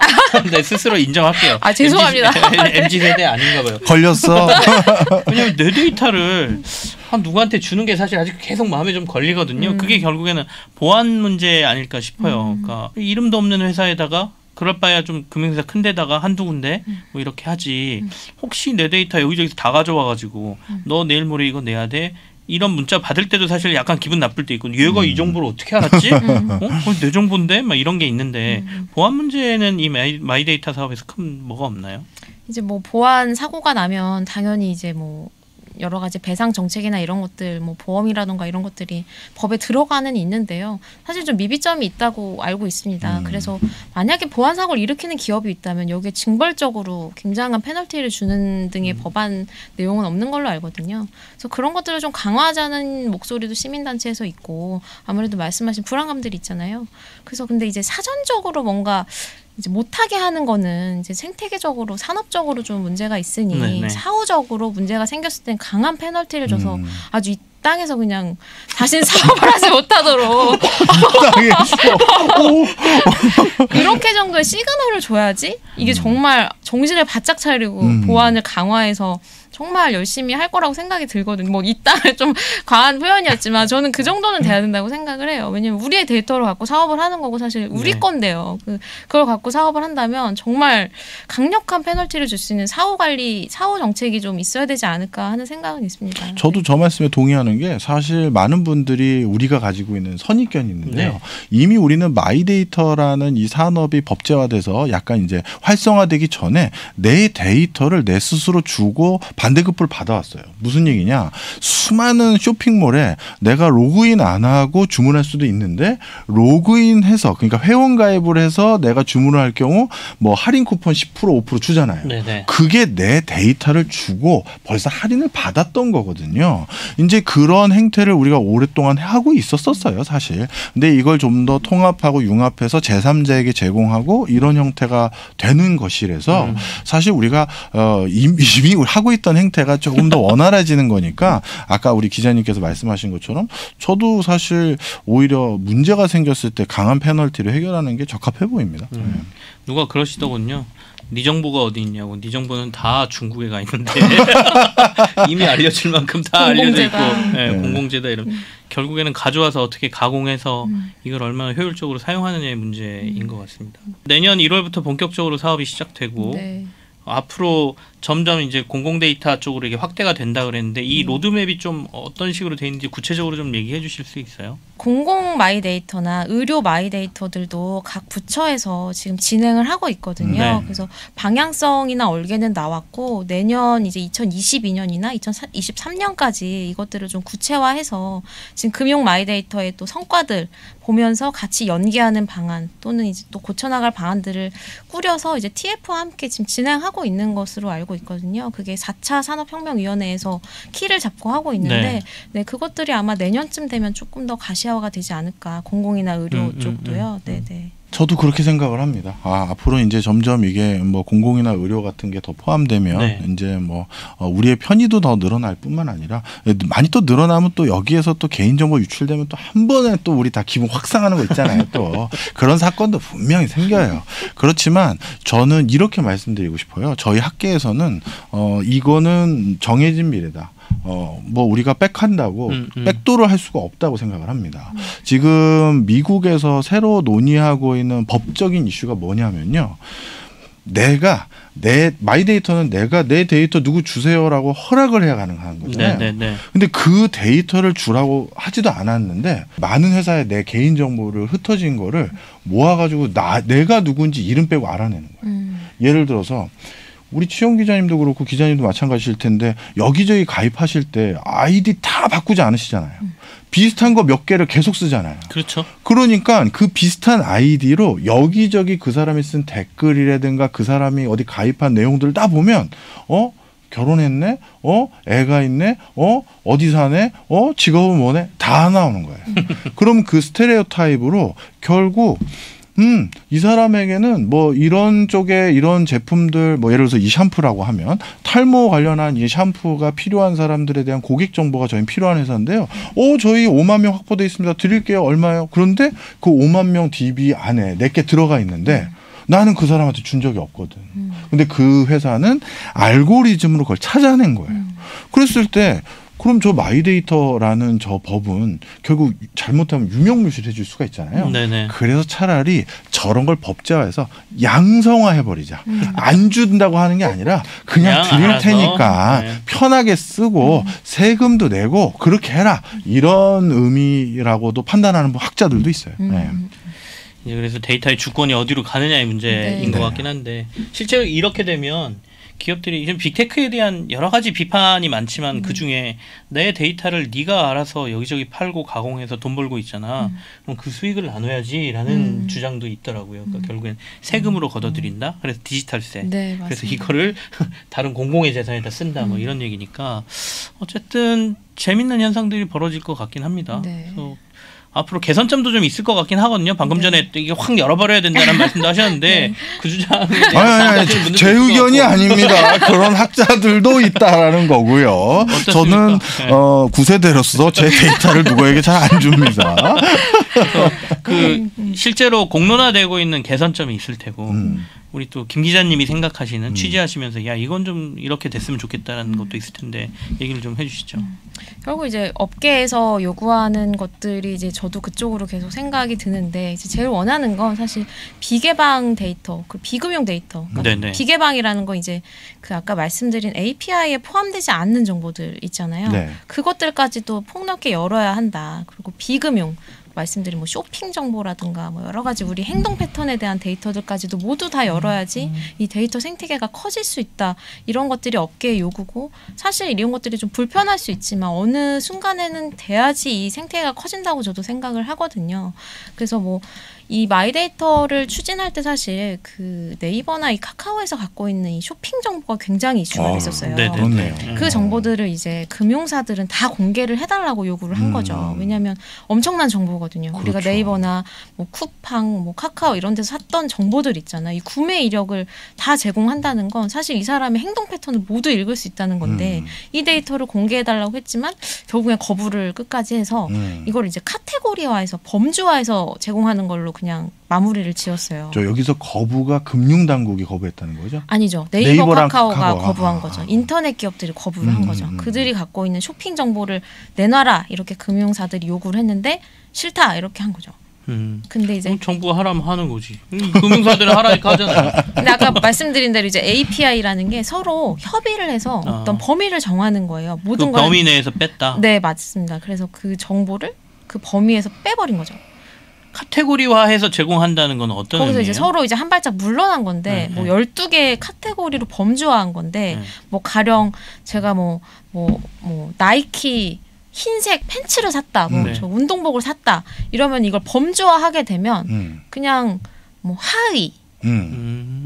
Speaker 2: 네, 스스로 인정할게요.
Speaker 1: 아, 죄송합니다.
Speaker 2: mz 세대 아닌가 봐요.
Speaker 3: 걸렸어.
Speaker 2: 왜냐면 내 데이터를 한 누구한테 주는 게 사실 아직 계속 마음에 좀 걸리거든요.
Speaker 1: 음.
Speaker 2: 그게 결국에는 보안 문제 아닐까 싶어요.
Speaker 1: 음.
Speaker 2: 그러니까 이름도 없는 회사에다가 그럴 바야 좀 금융회사 큰 데다가 한두 군데
Speaker 1: 음.
Speaker 2: 뭐 이렇게 하지.
Speaker 1: 음.
Speaker 2: 혹시 내 데이터 여기저기서 다 가져와 가지고
Speaker 1: 음.
Speaker 2: 너 내일 모레 이거 내야 돼. 이런 문자 받을 때도 사실 약간 기분 나쁠 때 있고 얘가
Speaker 3: 음.
Speaker 2: 이 정보를 어떻게 알았지?
Speaker 1: 음.
Speaker 2: 어? 그건 내 정보인데? 막 이런 게 있는데
Speaker 1: 음.
Speaker 2: 보안 문제는 이 마이, 마이데이터 사업에서 큰 뭐가 없나요?
Speaker 1: 이제 뭐 보안 사고가 나면 당연히 이제 뭐 여러 가지 배상 정책이나 이런 것들 뭐 보험이라던가 이런 것들이 법에 들어가는 있는데요. 사실 좀 미비점이 있다고 알고 있습니다.
Speaker 3: 음.
Speaker 1: 그래서 만약에 보안 사고를 일으키는 기업이 있다면 여기에 징벌적으로 굉장한 페널티를 주는 등의 법안 내용은 없는 걸로 알거든요. 그래서 그런 것들을 좀 강화하자는 목소리도 시민단체에서 있고 아무래도 말씀하신 불안감들이 있잖아요. 그래서 근데 이제 사전적으로 뭔가 이제 못하게 하는 거는 이제 생태계적으로 산업적으로 좀 문제가 있으니
Speaker 2: 네, 네.
Speaker 1: 사후적으로 문제가 생겼을 땐 강한 페널티를 줘서
Speaker 3: 음.
Speaker 1: 아주 이 땅에서 그냥 다시는 사업을 하지 못하도록 그렇게 정도의 시그널을 줘야지 이게 정말 정신을 바짝 차리고
Speaker 3: 음.
Speaker 1: 보안을 강화해서 정말 열심히 할 거라고 생각이 들거든요. 뭐이 땅을 좀 과한 표현이었지만 저는 그 정도는 돼야 된다고 생각을 해요. 왜냐면 우리의 데이터를 갖고 사업을 하는 거고 사실 우리
Speaker 2: 네.
Speaker 1: 건데요. 그 그걸 갖고 사업을 한다면 정말 강력한 페널티를 줄 수 있는 사후 관리, 사후 정책이 좀 있어야 되지 않을까 하는 생각은 있습니다.
Speaker 3: 저도 저 말씀에 동의하는 게 사실 많은 분들이 우리가 가지고 있는 선입견이 있는데요.
Speaker 2: 네.
Speaker 3: 이미 우리는 마이데이터라는 이 산업이 법제화돼서 약간 이제 활성화되기 전에 내 데이터를 내 스스로 주고 반대급부를 받아왔어요. 무슨 얘기냐? 수많은 쇼핑몰에 내가 로그인 안 하고 주문할 수도 있는데 로그인해서 그러니까 회원 가입을 해서 내가 주문을 할 경우 뭐 할인 쿠폰 10% 5% 주잖아요.
Speaker 2: 네네.
Speaker 3: 그게 내 데이터를 주고 벌써 할인을 받았던 거거든요. 이제 그런 행태를 우리가 오랫동안 하고 있었었어요, 사실. 근데 이걸 좀 더 통합하고 융합해서 제3자에게 제공하고 이런 형태가 되는 것이라서
Speaker 2: 음.
Speaker 3: 사실 우리가 어 이미 이미 하고 있던 행태가 조금 더 원활해지는 거니까 아까 우리 기자님께서 말씀하신 것처럼 저도 사실 오히려 문제가 생겼을 때 강한 페널티를 해결하는 게 적합해 보입니다.
Speaker 2: 음. 누가 그러시더군요. 네 정보가 어디 있냐고. 네 정보는 다 중국에 가 있는데 이미 알려줄 만큼 다 알려져 있고
Speaker 1: 공공재다.
Speaker 2: 네,
Speaker 3: 네.
Speaker 2: 공공재다 이런. 결국에는 가져와서 어떻게 가공해서
Speaker 1: 음.
Speaker 2: 이걸 얼마나 효율적으로 사용하느냐의 문제인 것 같습니다. 내년 1월부터 본격적으로 사업이 시작되고
Speaker 1: 네.
Speaker 2: 앞으로 점점 이제 공공 데이터 쪽으로 이게 확대가 된다 그랬는데 이
Speaker 1: 음.
Speaker 2: 로드맵이 좀 어떤 식으로 돼 있는지 구체적으로 좀 얘기해 주실 수 있어요?
Speaker 1: 공공 마이데이터나 의료 마이데이터들도 각 부처에서 지금 진행을 하고 있거든요.
Speaker 2: 네.
Speaker 1: 그래서 방향성이나 얼개는 나왔고 내년 이제 2022년이나 2023년까지 이것들을 좀 구체화해서 지금 금융 마이데이터의 또 성과들 보면서 같이 연계하는 방안 또는 이제 또 고쳐나갈 방안들을 꾸려서 이제 TF와 함께 지금 진행하고 있는 것으로 알고 알고 있거든요. 그게 4차 산업혁명위원회에서 키를 잡고 하고 있는데
Speaker 2: 네.
Speaker 1: 네. 그것들이 아마 내년쯤 되면 조금 더 가시화가 되지 않을까 공공이나 의료
Speaker 2: 음, 음,
Speaker 1: 쪽도요.
Speaker 2: 음, 음.
Speaker 1: 네, 네.
Speaker 3: 저도 그렇게 생각을 합니다. 아, 앞으로 이제 점점 이게 뭐 공공이나 의료 같은 게 더 포함되면
Speaker 2: 네.
Speaker 3: 이제 뭐 어, 우리의 편의도 더 늘어날 뿐만 아니라 많이 또 늘어나면 또 여기에서 또 개인정보 유출되면 또 한 번에 또 우리 다 기분 확 상하는 거 있잖아요. 또 그런 사건도 분명히 생겨요. 그렇지만 저는 이렇게 말씀드리고 싶어요. 저희 학계에서는 어 이거는 정해진 미래다. 어, 뭐 우리가 백한다고
Speaker 2: 음, 음.
Speaker 3: 백도를 할 수가 없다고 생각을 합니다. 지금 미국에서 새로 논의하고 있는 법적인 이슈가 뭐냐면요. 내가 내 마이 데이터는 내가 내 데이터 누구 주세요라고 허락을 해야 가능한 거잖아요.
Speaker 2: 네, 네, 네.
Speaker 3: 근데 그 데이터를 주라고 하지도 않았는데 많은 회사에 내 개인 정보를 흩어진 거를 모아 가지고 나 내가 누군지 이름 빼고 알아내는 거예요.
Speaker 1: 음.
Speaker 3: 예를 들어서 우리 치영 기자님도 그렇고 기자님도 마찬가지일 텐데 여기저기 가입하실 때 아이디 다 바꾸지 않으시잖아요. 비슷한 거 몇 개를 계속 쓰잖아요.
Speaker 2: 그렇죠.
Speaker 3: 그러니까 그 비슷한 아이디로 여기저기 그 사람이 쓴 댓글이라든가 그 사람이 어디 가입한 내용들을 다 보면 어? 결혼했네? 어? 애가 있네? 어? 어디 사네? 어? 직업은 뭐네? 다 나오는 거예요. 그럼 그 스테레오 타입으로 결국 음, 이 사람에게는 뭐 이런 쪽에 이런 제품들 뭐 예를 들어서 이 샴푸라고 하면 탈모 관련한 이 샴푸가 필요한 사람들에 대한 고객 정보가 저희 필요한 회사인데요. 어, 저희 5만 명 확보돼 있습니다. 드릴게요. 얼마요? 그런데 그 5만 명 DB 안에 내 게 들어가 있는데 나는 그 사람한테 준 적이 없거든.
Speaker 1: 음.
Speaker 3: 근데 그 회사는 알고리즘으로 그걸 찾아낸 거예요.
Speaker 1: 음.
Speaker 3: 그랬을 때 그럼 저 마이데이터라는 저 법은 결국 잘못하면 유명무실해질 수가 있잖아요.
Speaker 2: 네네.
Speaker 3: 그래서 차라리 저런 걸 법제화해서 양성화해 버리자.
Speaker 1: 음.
Speaker 3: 안 준다고 하는 게 아니라 그냥
Speaker 2: 그냥
Speaker 3: 드릴
Speaker 2: 알아서.
Speaker 3: 테니까
Speaker 2: 네.
Speaker 3: 편하게 쓰고 세금도 내고 그렇게 해라. 이런 의미라고도 판단하는 학자들도 있어요.
Speaker 1: 음.
Speaker 3: 네.
Speaker 2: 이제 그래서 데이터의 주권이 어디로 가느냐의 문제인
Speaker 1: 네.
Speaker 2: 것
Speaker 3: 네.
Speaker 2: 같긴 한데 실제로 이렇게 되면 기업들이 지금 빅테크에 대한 여러 가지 비판이 많지만
Speaker 1: 음.
Speaker 2: 그 중에 내 데이터를 네가 알아서 여기저기 팔고 가공해서 돈 벌고 있잖아.
Speaker 1: 음.
Speaker 2: 그럼 그 수익을 나눠야지라는
Speaker 1: 음.
Speaker 2: 주장도 있더라고요. 그러니까
Speaker 1: 음.
Speaker 2: 결국엔 세금으로 걷어들인다. 그래서 디지털세.
Speaker 1: 네,
Speaker 2: 그래서. 이거를 다른 공공의 재산에다 쓴다. 뭐
Speaker 1: 음.
Speaker 2: 이런 얘기니까 어쨌든 재밌는 현상들이 벌어질 것 같긴 합니다.
Speaker 1: 네.
Speaker 2: 그래서 앞으로 개선점도 좀 있을 것 같긴 하거든요. 방금
Speaker 1: 네.
Speaker 2: 전에 이게 확 열어버려야 된다는 말씀도 하셨는데 그 주장에
Speaker 3: 아니, 아니, 제 의견이. 아닙니다. 그런 학자들도 있다라는 거고요.
Speaker 2: 어떻습니까?
Speaker 3: 저는
Speaker 2: 네.
Speaker 3: 어, 구세대로서 제 데이터를 누구에게 잘 안 줍니다.
Speaker 2: 그 실제로 공론화되고 있는 개선점이 있을 테고
Speaker 3: 음.
Speaker 2: 우리 또 김 기자님이 생각하시는
Speaker 3: 음.
Speaker 2: 취재하시면서 야 이건 좀 이렇게 됐으면 좋겠다라는 것도 있을 텐데 얘기를 좀 해주시죠.
Speaker 1: 결국 이제 업계에서 요구하는 것들이 이제 저도 그쪽으로 계속 생각이 드는데 이제 제일 원하는 건 사실 비개방 데이터, 그 비금융 데이터. 그러니까
Speaker 2: 네네.
Speaker 1: 비개방이라는 건 이제 그 아까 말씀드린 API에 포함되지 않는 정보들 있잖아요.
Speaker 3: 네.
Speaker 1: 그것들까지도 폭넓게 열어야 한다. 그리고 비금융 말씀드린 뭐 쇼핑 정보라든가 뭐 여러 가지 우리 행동 패턴에 대한 데이터들까지도 모두 다 열어야지 이 데이터 생태계가 커질 수 있다. 이런 것들이 업계의 요구고 사실 이런 것들이 좀 불편할 수 있지만 어느 순간에는 돼야지 이 생태계가 커진다고 저도 생각을 하거든요. 그래서 뭐 이 마이데이터를 추진할 때 사실 그 네이버나 이 카카오에서 갖고 있는 이 쇼핑 정보가 굉장히 이슈가
Speaker 3: 아,
Speaker 1: 됐었어요.
Speaker 2: 네네.
Speaker 3: 그렇네요.
Speaker 1: 그 정보들을 이제 금융사들은 다 공개를 해달라고 요구를 한
Speaker 3: 음.
Speaker 1: 거죠. 왜냐하면 엄청난 정보거든요. 우리가
Speaker 3: 그렇죠.
Speaker 1: 네이버나 뭐 쿠팡, 뭐 카카오 이런 데서 샀던 정보들 있잖아요. 이 구매 이력을 다 제공한다는 건 사실 이 사람의 행동 패턴을 모두 읽을 수 있다는 건데
Speaker 3: 음.
Speaker 1: 이 데이터를 공개해달라고 했지만 결국엔 거부를 끝까지 해서
Speaker 3: 음.
Speaker 1: 이걸 이제 카테고리화해서 범주화해서 제공하는 걸로 그냥 마무리를 지었어요.
Speaker 3: 저 여기서 거부가 금융 당국이 거부했다는 거죠?
Speaker 1: 아니죠. 네이버 카카오가
Speaker 3: 카카오가.
Speaker 1: 거부한
Speaker 3: 아.
Speaker 1: 거죠. 인터넷 기업들이 거부를 한
Speaker 3: 음,
Speaker 1: 거죠.
Speaker 3: 음.
Speaker 1: 그들이 갖고 있는 쇼핑 정보를 내놔라 이렇게 금융사들이 요구를 했는데 싫다 이렇게 한 거죠.
Speaker 2: 음.
Speaker 1: 근데 이제
Speaker 2: 어, 정부가 하라면 하는 거지. 음, 금융사들은 하라니까 하잖아요.
Speaker 1: 근데 아까 말씀드린 대로 이제 API라는 게 서로 협의를 해서
Speaker 2: 아.
Speaker 1: 어떤 범위를 정하는 거예요.
Speaker 2: 그
Speaker 1: 모든 걸
Speaker 2: 범위 내에서 뺐다.
Speaker 1: 네 맞습니다. 그래서 그 정보를 그 범위에서 빼버린 거죠.
Speaker 2: 카테고리화해서 제공한다는 건 어떤
Speaker 1: 거기서? 이제 서로 이제 한 발짝 물러난 건데
Speaker 2: 네,
Speaker 1: 뭐
Speaker 2: 네.
Speaker 1: 12개 카테고리로 범주화한 건데
Speaker 2: 네.
Speaker 1: 뭐 가령 제가 뭐뭐뭐 나이키 흰색 팬츠를 샀다. 뭐
Speaker 2: 네.
Speaker 1: 저 운동복을 샀다. 이러면 이걸 범주화하게 되면
Speaker 3: 음.
Speaker 1: 그냥 뭐 하의
Speaker 3: 음.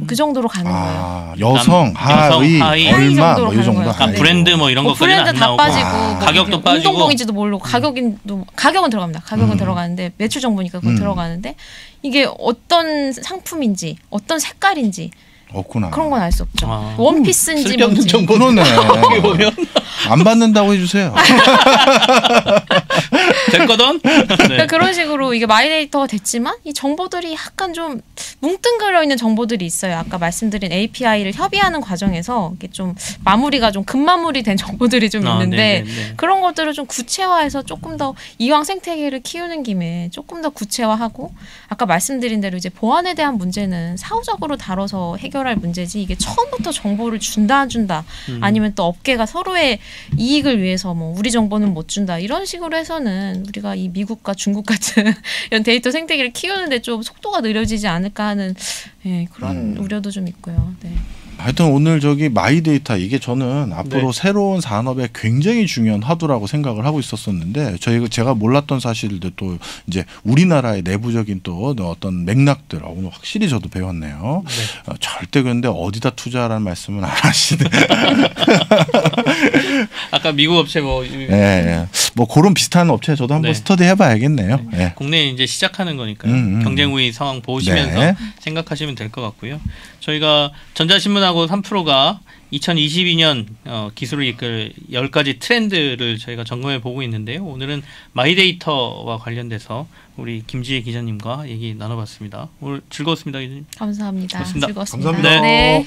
Speaker 2: 음.
Speaker 1: 그 정도로 가는 거예요.
Speaker 3: 아, 여성,
Speaker 2: 여성,
Speaker 3: 하의,
Speaker 2: 하의.
Speaker 1: 하의
Speaker 3: 얼마
Speaker 1: 정도로
Speaker 3: 뭐이
Speaker 1: 가는
Speaker 3: 정도.
Speaker 1: 거예요.
Speaker 2: 아,
Speaker 1: 네.
Speaker 2: 브랜드 뭐 이런
Speaker 1: 뭐
Speaker 2: 것까지는
Speaker 1: 브랜드 안다
Speaker 2: 나오고
Speaker 1: 빠지고
Speaker 3: 아.
Speaker 1: 뭐
Speaker 2: 가격도 빠지고.
Speaker 1: 운동복인지도 모르고 가격인도 가격은 들어갑니다. 가격은
Speaker 3: 음.
Speaker 1: 들어가는데 매출 정보니까 그건
Speaker 3: 음.
Speaker 1: 들어가는데 이게 어떤 상품인지 어떤 색깔인지
Speaker 3: 없구나.
Speaker 1: 그런 건 알 수 없죠.
Speaker 2: 아.
Speaker 1: 원피스인지 뭔지.
Speaker 2: 정보
Speaker 3: 그러네.
Speaker 2: 보면
Speaker 3: 안 받는다고 해주세요.
Speaker 2: 됐거든. 네.
Speaker 1: 그러니까 그런 식으로 이게 마이데이터가 됐지만 이 정보들이 약간 좀 뭉뚱그려 있는 정보들이 있어요. 아까 말씀드린 API를 협의하는 과정에서 이게 좀 마무리가 좀 급마무리 된 정보들이 좀
Speaker 2: 아,
Speaker 1: 있는데
Speaker 2: 네네네.
Speaker 1: 그런 것들을 좀 구체화해서 조금 더 이왕 생태계를 키우는 김에 조금 더 구체화하고 아까 말씀드린 대로 이제 보안에 대한 문제는 사후적으로 다뤄서 해결할 문제지 이게 처음부터 정보를 준다 안 준다
Speaker 2: 음.
Speaker 1: 아니면 또 업계가 서로의 이익을 위해서 뭐 우리 정보는 못 준다 이런 식으로 해서는 우리가 이 미국과 중국 같은 이런 데이터 생태계를 키우는데 좀 속도가 느려지지 않을까 하는 예, 그런
Speaker 3: 음.
Speaker 1: 우려도 좀 있고요. 네.
Speaker 3: 하여튼 오늘 저기 마이데이터 이게 저는 앞으로
Speaker 2: 네.
Speaker 3: 새로운 산업에 굉장히 중요한 화두라고 생각을 하고 있었었는데 저희가 제가 몰랐던 사실들 또 이제 우리나라의 내부적인 또 어떤 맥락들 오늘 확실히 저도 배웠네요.
Speaker 2: 네.
Speaker 3: 어, 절대 근데 어디다 투자하라는 말씀은 안 하시네.
Speaker 2: 아까 미국 업체 뭐
Speaker 3: 예, 예. 뭐 그런 비슷한 업체 저도 한번
Speaker 2: 네.
Speaker 3: 스터디 해봐야겠네요. 예.
Speaker 2: 국내에 이제 시작하는 거니까요.
Speaker 3: 음, 음.
Speaker 2: 경쟁 우위 상황 보시면서
Speaker 3: 네.
Speaker 2: 생각하시면 될 것 같고요. 저희가 전자신문하고 3프로가 2022년 어, 기술을 이끌 10가지 트렌드를 저희가 점검해 보고 있는데요. 오늘은 마이데이터와 관련돼서 우리 김지혜 기자님과 얘기 나눠봤습니다. 오늘 즐거웠습니다, 기자님.
Speaker 1: 감사합니다.
Speaker 2: 고맙습니다.
Speaker 1: 즐거웠습니다.
Speaker 3: 감사합니다.
Speaker 1: 네.